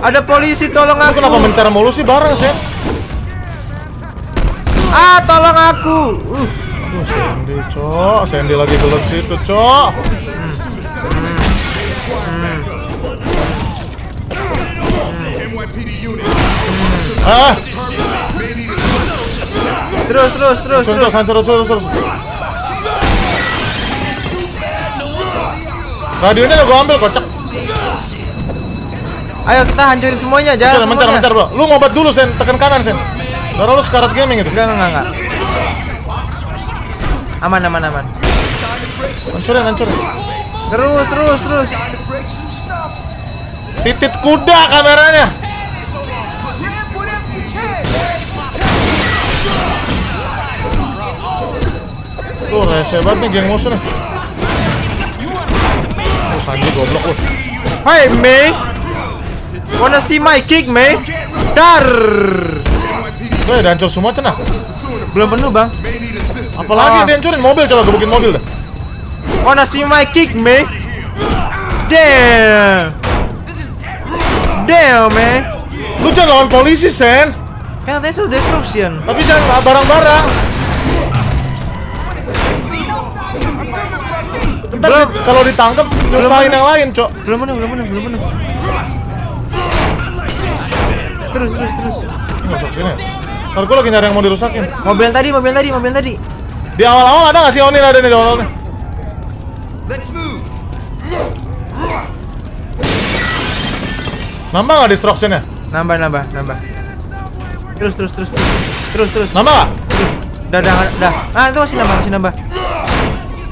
B: Ada polisi, tolong
A: Lu
B: aku.
A: kenapa mencara mulu sih bareng Sen?
B: Ah, tolong aku. Uh.
A: Aduh, Sandy, cok. Sandy lagi gelut situ, cok. Ah,
B: Terus, terus, terus,
A: terus,
B: terus.
A: terus, terus, terus, Radionya udah gua ambil, kocak.
B: Ayo kita hancurin semuanya,
A: Mencar,
B: jangan
A: mencar,
B: semuanya.
A: mencar, bro. Lu ngobat dulu, Sen. Tekan kanan, Sen. Darah lu sekarat gaming itu.
B: Enggak, enggak, enggak. Aman, aman, aman.
A: Hancurin, hancurin.
B: Terus, terus, terus.
A: Titit kuda kameranya. Tuh, rese banget nih geng musuh nih. Tuh, Sanji goblok lu.
B: Hey, May. Wanna see my kick, May? Dar.
A: Tuh, udah hancur semua cenah.
B: Belum penuh, Bang.
A: Apalagi
B: Ah.
A: dihancurin mobil, coba gebukin mobil dah.
B: Wanna see my kick, May? Damn. Damn, man.
A: Lu jangan lawan polisi, Sen.
B: Kan sudah destruction.
A: Tapi jangan barang-barang. Ntar kalau ditangkap nyusahin yang lain, Cok.
B: Belum penuh, belum penuh, belum penuh. Terus, terus, terus.
A: Ini masuk sini. Ntar gua lagi nyari yang mau dirusakin.
B: Mobil tadi, mobil tadi, mobil tadi.
A: Di awal-awal ada nggak sih Onin ada nih di awal-awal?
H: Let's move.
A: Nambah nggak destruction-nya?
B: Nambah, nambah, nambah. Terus, terus, terus, terus, terus, terus.
A: Nambah nggak?
B: Udah, udah, udah. Ah, itu masih nambah, masih nambah.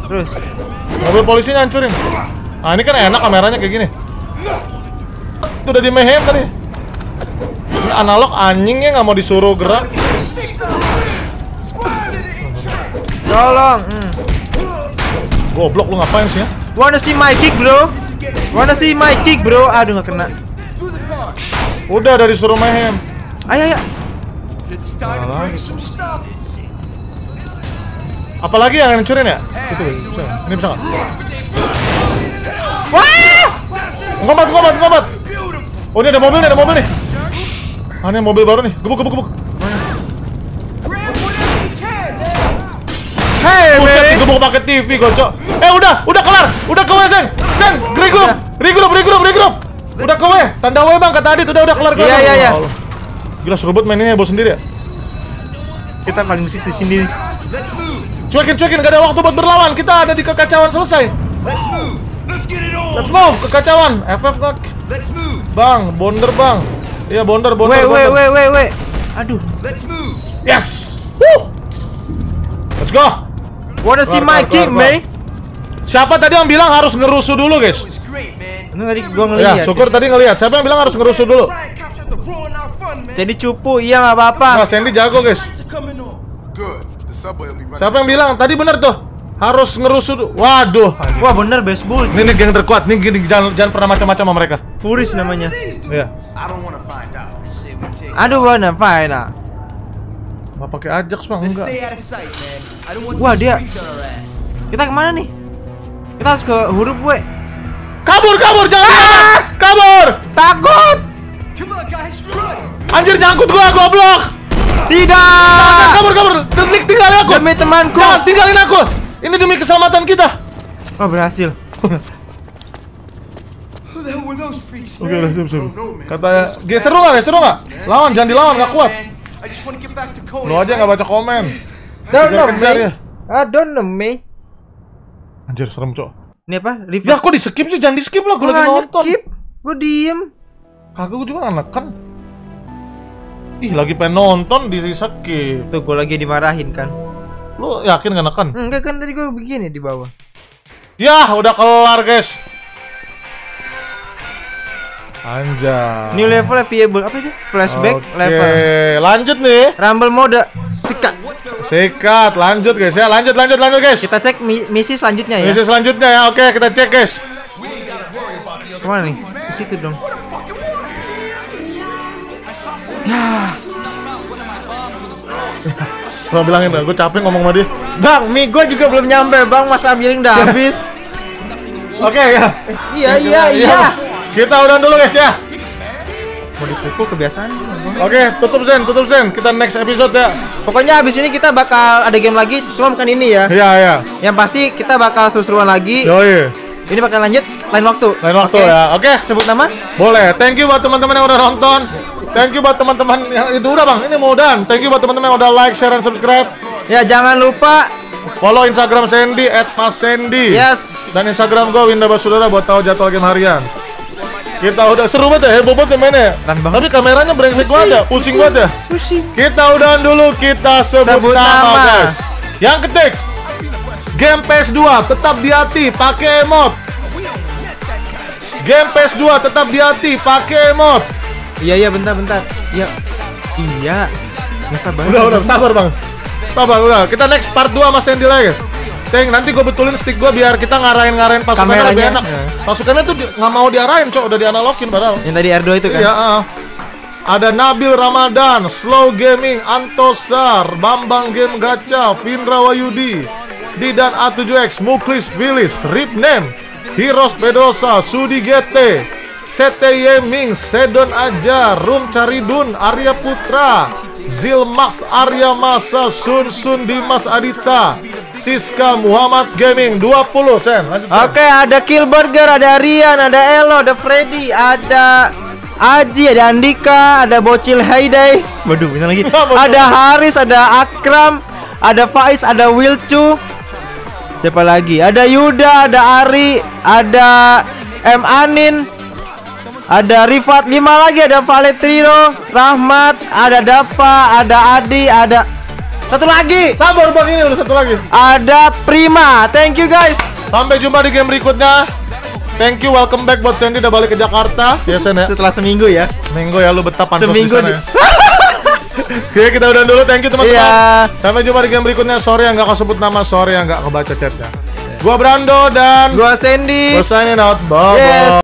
B: Terus.
A: Mobil polisinya hancurin. Nah ini kan enak kameranya kayak gini. Itu udah di mehem tadi. Ini analog anjingnya nggak mau disuruh gerak.
B: Tolong. Hmm.
A: Goblok lu ngapain sih ya?
B: Wanna see my kick, bro? Wanna see my kick, bro? Aduh, nggak kena.
A: Udah dari disuruh mehem.
B: Ayo, ayo.
H: It's time to break some stuff.
A: Apalagi yang ngancurin ya? Itu bisa? Ini bisa nggak?
B: Wah!
A: Ngombat, ngombat, ngombat. Oh ini ada mobil nih, ada mobil nih. Ah ini mobil baru nih. Gebuk, gebuk, gebuk.
B: Hey,
A: Buset,
B: man.
A: digebuk pakai TV, gocok. Eh udah, udah kelar. Udah ke Sen. Sen, regroup. Regroup, regroup, regroup. Udah ke W. Tanda W bang, kata Adit. Udah, udah kelar, kelar.
B: Iya, iya, iya.
A: Gila seru banget mainnya bos sendiri ya.
B: Kita paling bersih di sini.
A: Cuekin, cuekin. Gak ada waktu buat berlawan. Kita ada di kekacauan selesai.
H: Let's move.
C: Let's get it on.
A: Let's move, kekacauan. FF nak.
H: Let's move.
A: Bang, bonder bang. Iya, bonder, bonder,
B: Weh, weh,
A: bonder.
B: weh, weh, weh. Aduh.
H: Let's move.
A: Yes. Woo. Let's go.
B: Wanna see
A: Keluar,
B: my king, May?
A: Siapa tadi yang bilang harus ngerusuh dulu, guys?
H: Man.
B: Ini tadi gua
A: Ya,
B: ngeliat.
A: syukur tadi ngelihat. Siapa yang bilang harus ngerusuh dulu?
H: Man.
B: Jadi cupu, iya nggak apa-apa.
A: Nah, Sandy jago, guys. Siapa yang bilang? Tadi bener tuh. Harus ngerusuh. dulu. Waduh.
B: Wah bener baseball.
A: Ini, ini geng terkuat. Nih gini jangan jangan pernah macam-macam sama mereka.
B: Furis namanya.
A: Iya.
F: I don't want to find out.
B: Aduh.
A: Nggak pakai Ajax, Bang. Enggak.
B: Wah, dia-. Kita ke mana nih? Kita harus ke huruf gue.
A: Kabur, kabur, jangan kabur. Kabur.
B: Takut.
A: Anjir nyangkut gua, goblok. Jangan
B: Tidak.
A: kabur, kabur. Tinggalin tinggalin aku.
B: Demi temanku.
A: Jangan tinggalin aku. Ini demi keselamatan kita.
B: Oh berhasil.
A: Oke, udah siap, siap.
F: man.
A: Kata Ge, seru nggak, seru nggak? Lawan, jangan dilawan, nggak kuat. Lu aja nggak baca komen.
B: Don't know me.
A: ya.
B: I don't know me.
A: Anjir, serem, Cok.
B: Ini apa?
A: Ya,
B: Reverse.
A: kok di skip sih? Jangan di skip lah, gue
B: Gua
A: lagi
B: nggak
A: nonton.
B: nyekip. Gue diem.
A: Kagak, gue juga nggak neken. Ih, lagi pengen nonton di skip.
B: Tuh gue lagi dimarahin kan.
A: Lu yakin nggak neken?
B: Enggak kan tadi gue begini di bawah.
A: Ya, udah kelar, guys. Anjay.
B: New level viable apa itu? Flashback
A: Oke,
B: level.
A: lanjut nih.
B: Rumble mode. Sikat.
A: Sikat, lanjut guys ya. Lanjut, lanjut, lanjut guys.
B: Kita cek mi- misi selanjutnya ya.
A: Misi selanjutnya ya. Oke, kita cek guys.
B: Ke mana nih? Ke situ dong.
A: Gua bilangin, gue capek ngomong sama dia.
B: Bang, mie gue juga belum nyampe bang, mas ambilin udah habis.
A: Oke ya.
B: iya iya iya.
A: Kita udah dulu guys ya.
B: Mau dipukul kebiasaan.
A: Oke, tutup Zen, tutup Zen. Kita next episode ya.
B: Pokoknya habis ini kita bakal ada game lagi, cuma bukan ini ya.
A: Iya, iya.
B: Yang pasti kita bakal seru-seruan lagi.
A: Yoi.
B: Ini bakal lanjut lain waktu.
A: Lain waktu
B: Oke?
A: ya. Oke.
B: Sebut nama?
A: Boleh. Thank you buat teman-teman yang udah nonton. Thank you buat teman-teman yang itu udah bang. Ini mau dan. Thank you buat teman-teman yang udah like, share, dan subscribe.
B: Ya jangan lupa
A: Follow Instagram Sandy @passandy.
B: yes.
A: Dan Instagram gue Winda Basudara buat tahu jadwal game harian. Kita udah seru banget ya, heboh banget ya mainnya. ya.
B: Keren banget.
A: Tapi kameranya brengsek banget ya, pusing banget ya.
B: Pusing.
A: Kita udahan dulu, kita sebut,
B: Sebut
A: nama,
B: nama.
A: guys. Yang ketik, Game PS2 tetap di hati, pakai emot. Game PS2 tetap di hati, pakai emot.
B: Iya iya bentar bentar. Iya. Iya. Nggak sabar.
A: Udah, udah, sabar bang. Sabar, udah. Kita next part 2 sama Sandy lagi, guys. Teng, nanti gue betulin stick gue biar kita ngarahin-ngarahin pasukannya lebih
B: Kameranya.
A: enak.
B: Ya.
A: Pasukannya tuh nggak mau diarahin, cok. Udah dianalogin padahal.
B: Yang tadi R2 itu kan.
A: Iya, ah. Ada Nabil Ramadan, Slow Gaming, Antosar, Bambang Game Gacha, Vindra Wayudi, Didan A7X, Muklis Willis, Ripnem, Heroes Pedosa, Sudi GT, CTY Ming, Sedon Aja, Rum Caridun, Arya Putra, Zilmax Arya Masa, Sun Sun Dimas Adita, Siska Muhammad Gaming 20 sen. Lanjut.
B: Oke, ada Kill Burger, ada Rian, ada Elo, ada Freddy, ada Aji, ada Andika, ada Bocil Hayday. Waduh, bisa lagi. Ada Haris, ada Akram, ada Faiz, ada Wilcu. Siapa lagi? Ada Yuda, ada Ari, ada M Anin, ada Rifat lima lagi, ada Valetrio, Rahmat, ada Dapa, ada Adi, ada satu lagi,
A: Sabar bang, ini udah satu lagi.
B: ada Prima. Thank you guys.
A: Sampai jumpa di game berikutnya. Thank you, welcome back buat Sandy udah balik ke Jakarta. Ya Sen ya.
B: Setelah seminggu ya.
A: Minggu ya lu betah pansos
B: Seminggu
A: di sana
B: di-
A: ya. Oke, kita udah dulu. Thank you teman-teman.
B: Iya.
A: Sampai jumpa di game berikutnya. Sorry yang gak sebut nama, sorry yang gak kebaca chatnya. Gua Brando dan
B: Gua Sandy.
A: gua signing out. Bye.
B: Yes.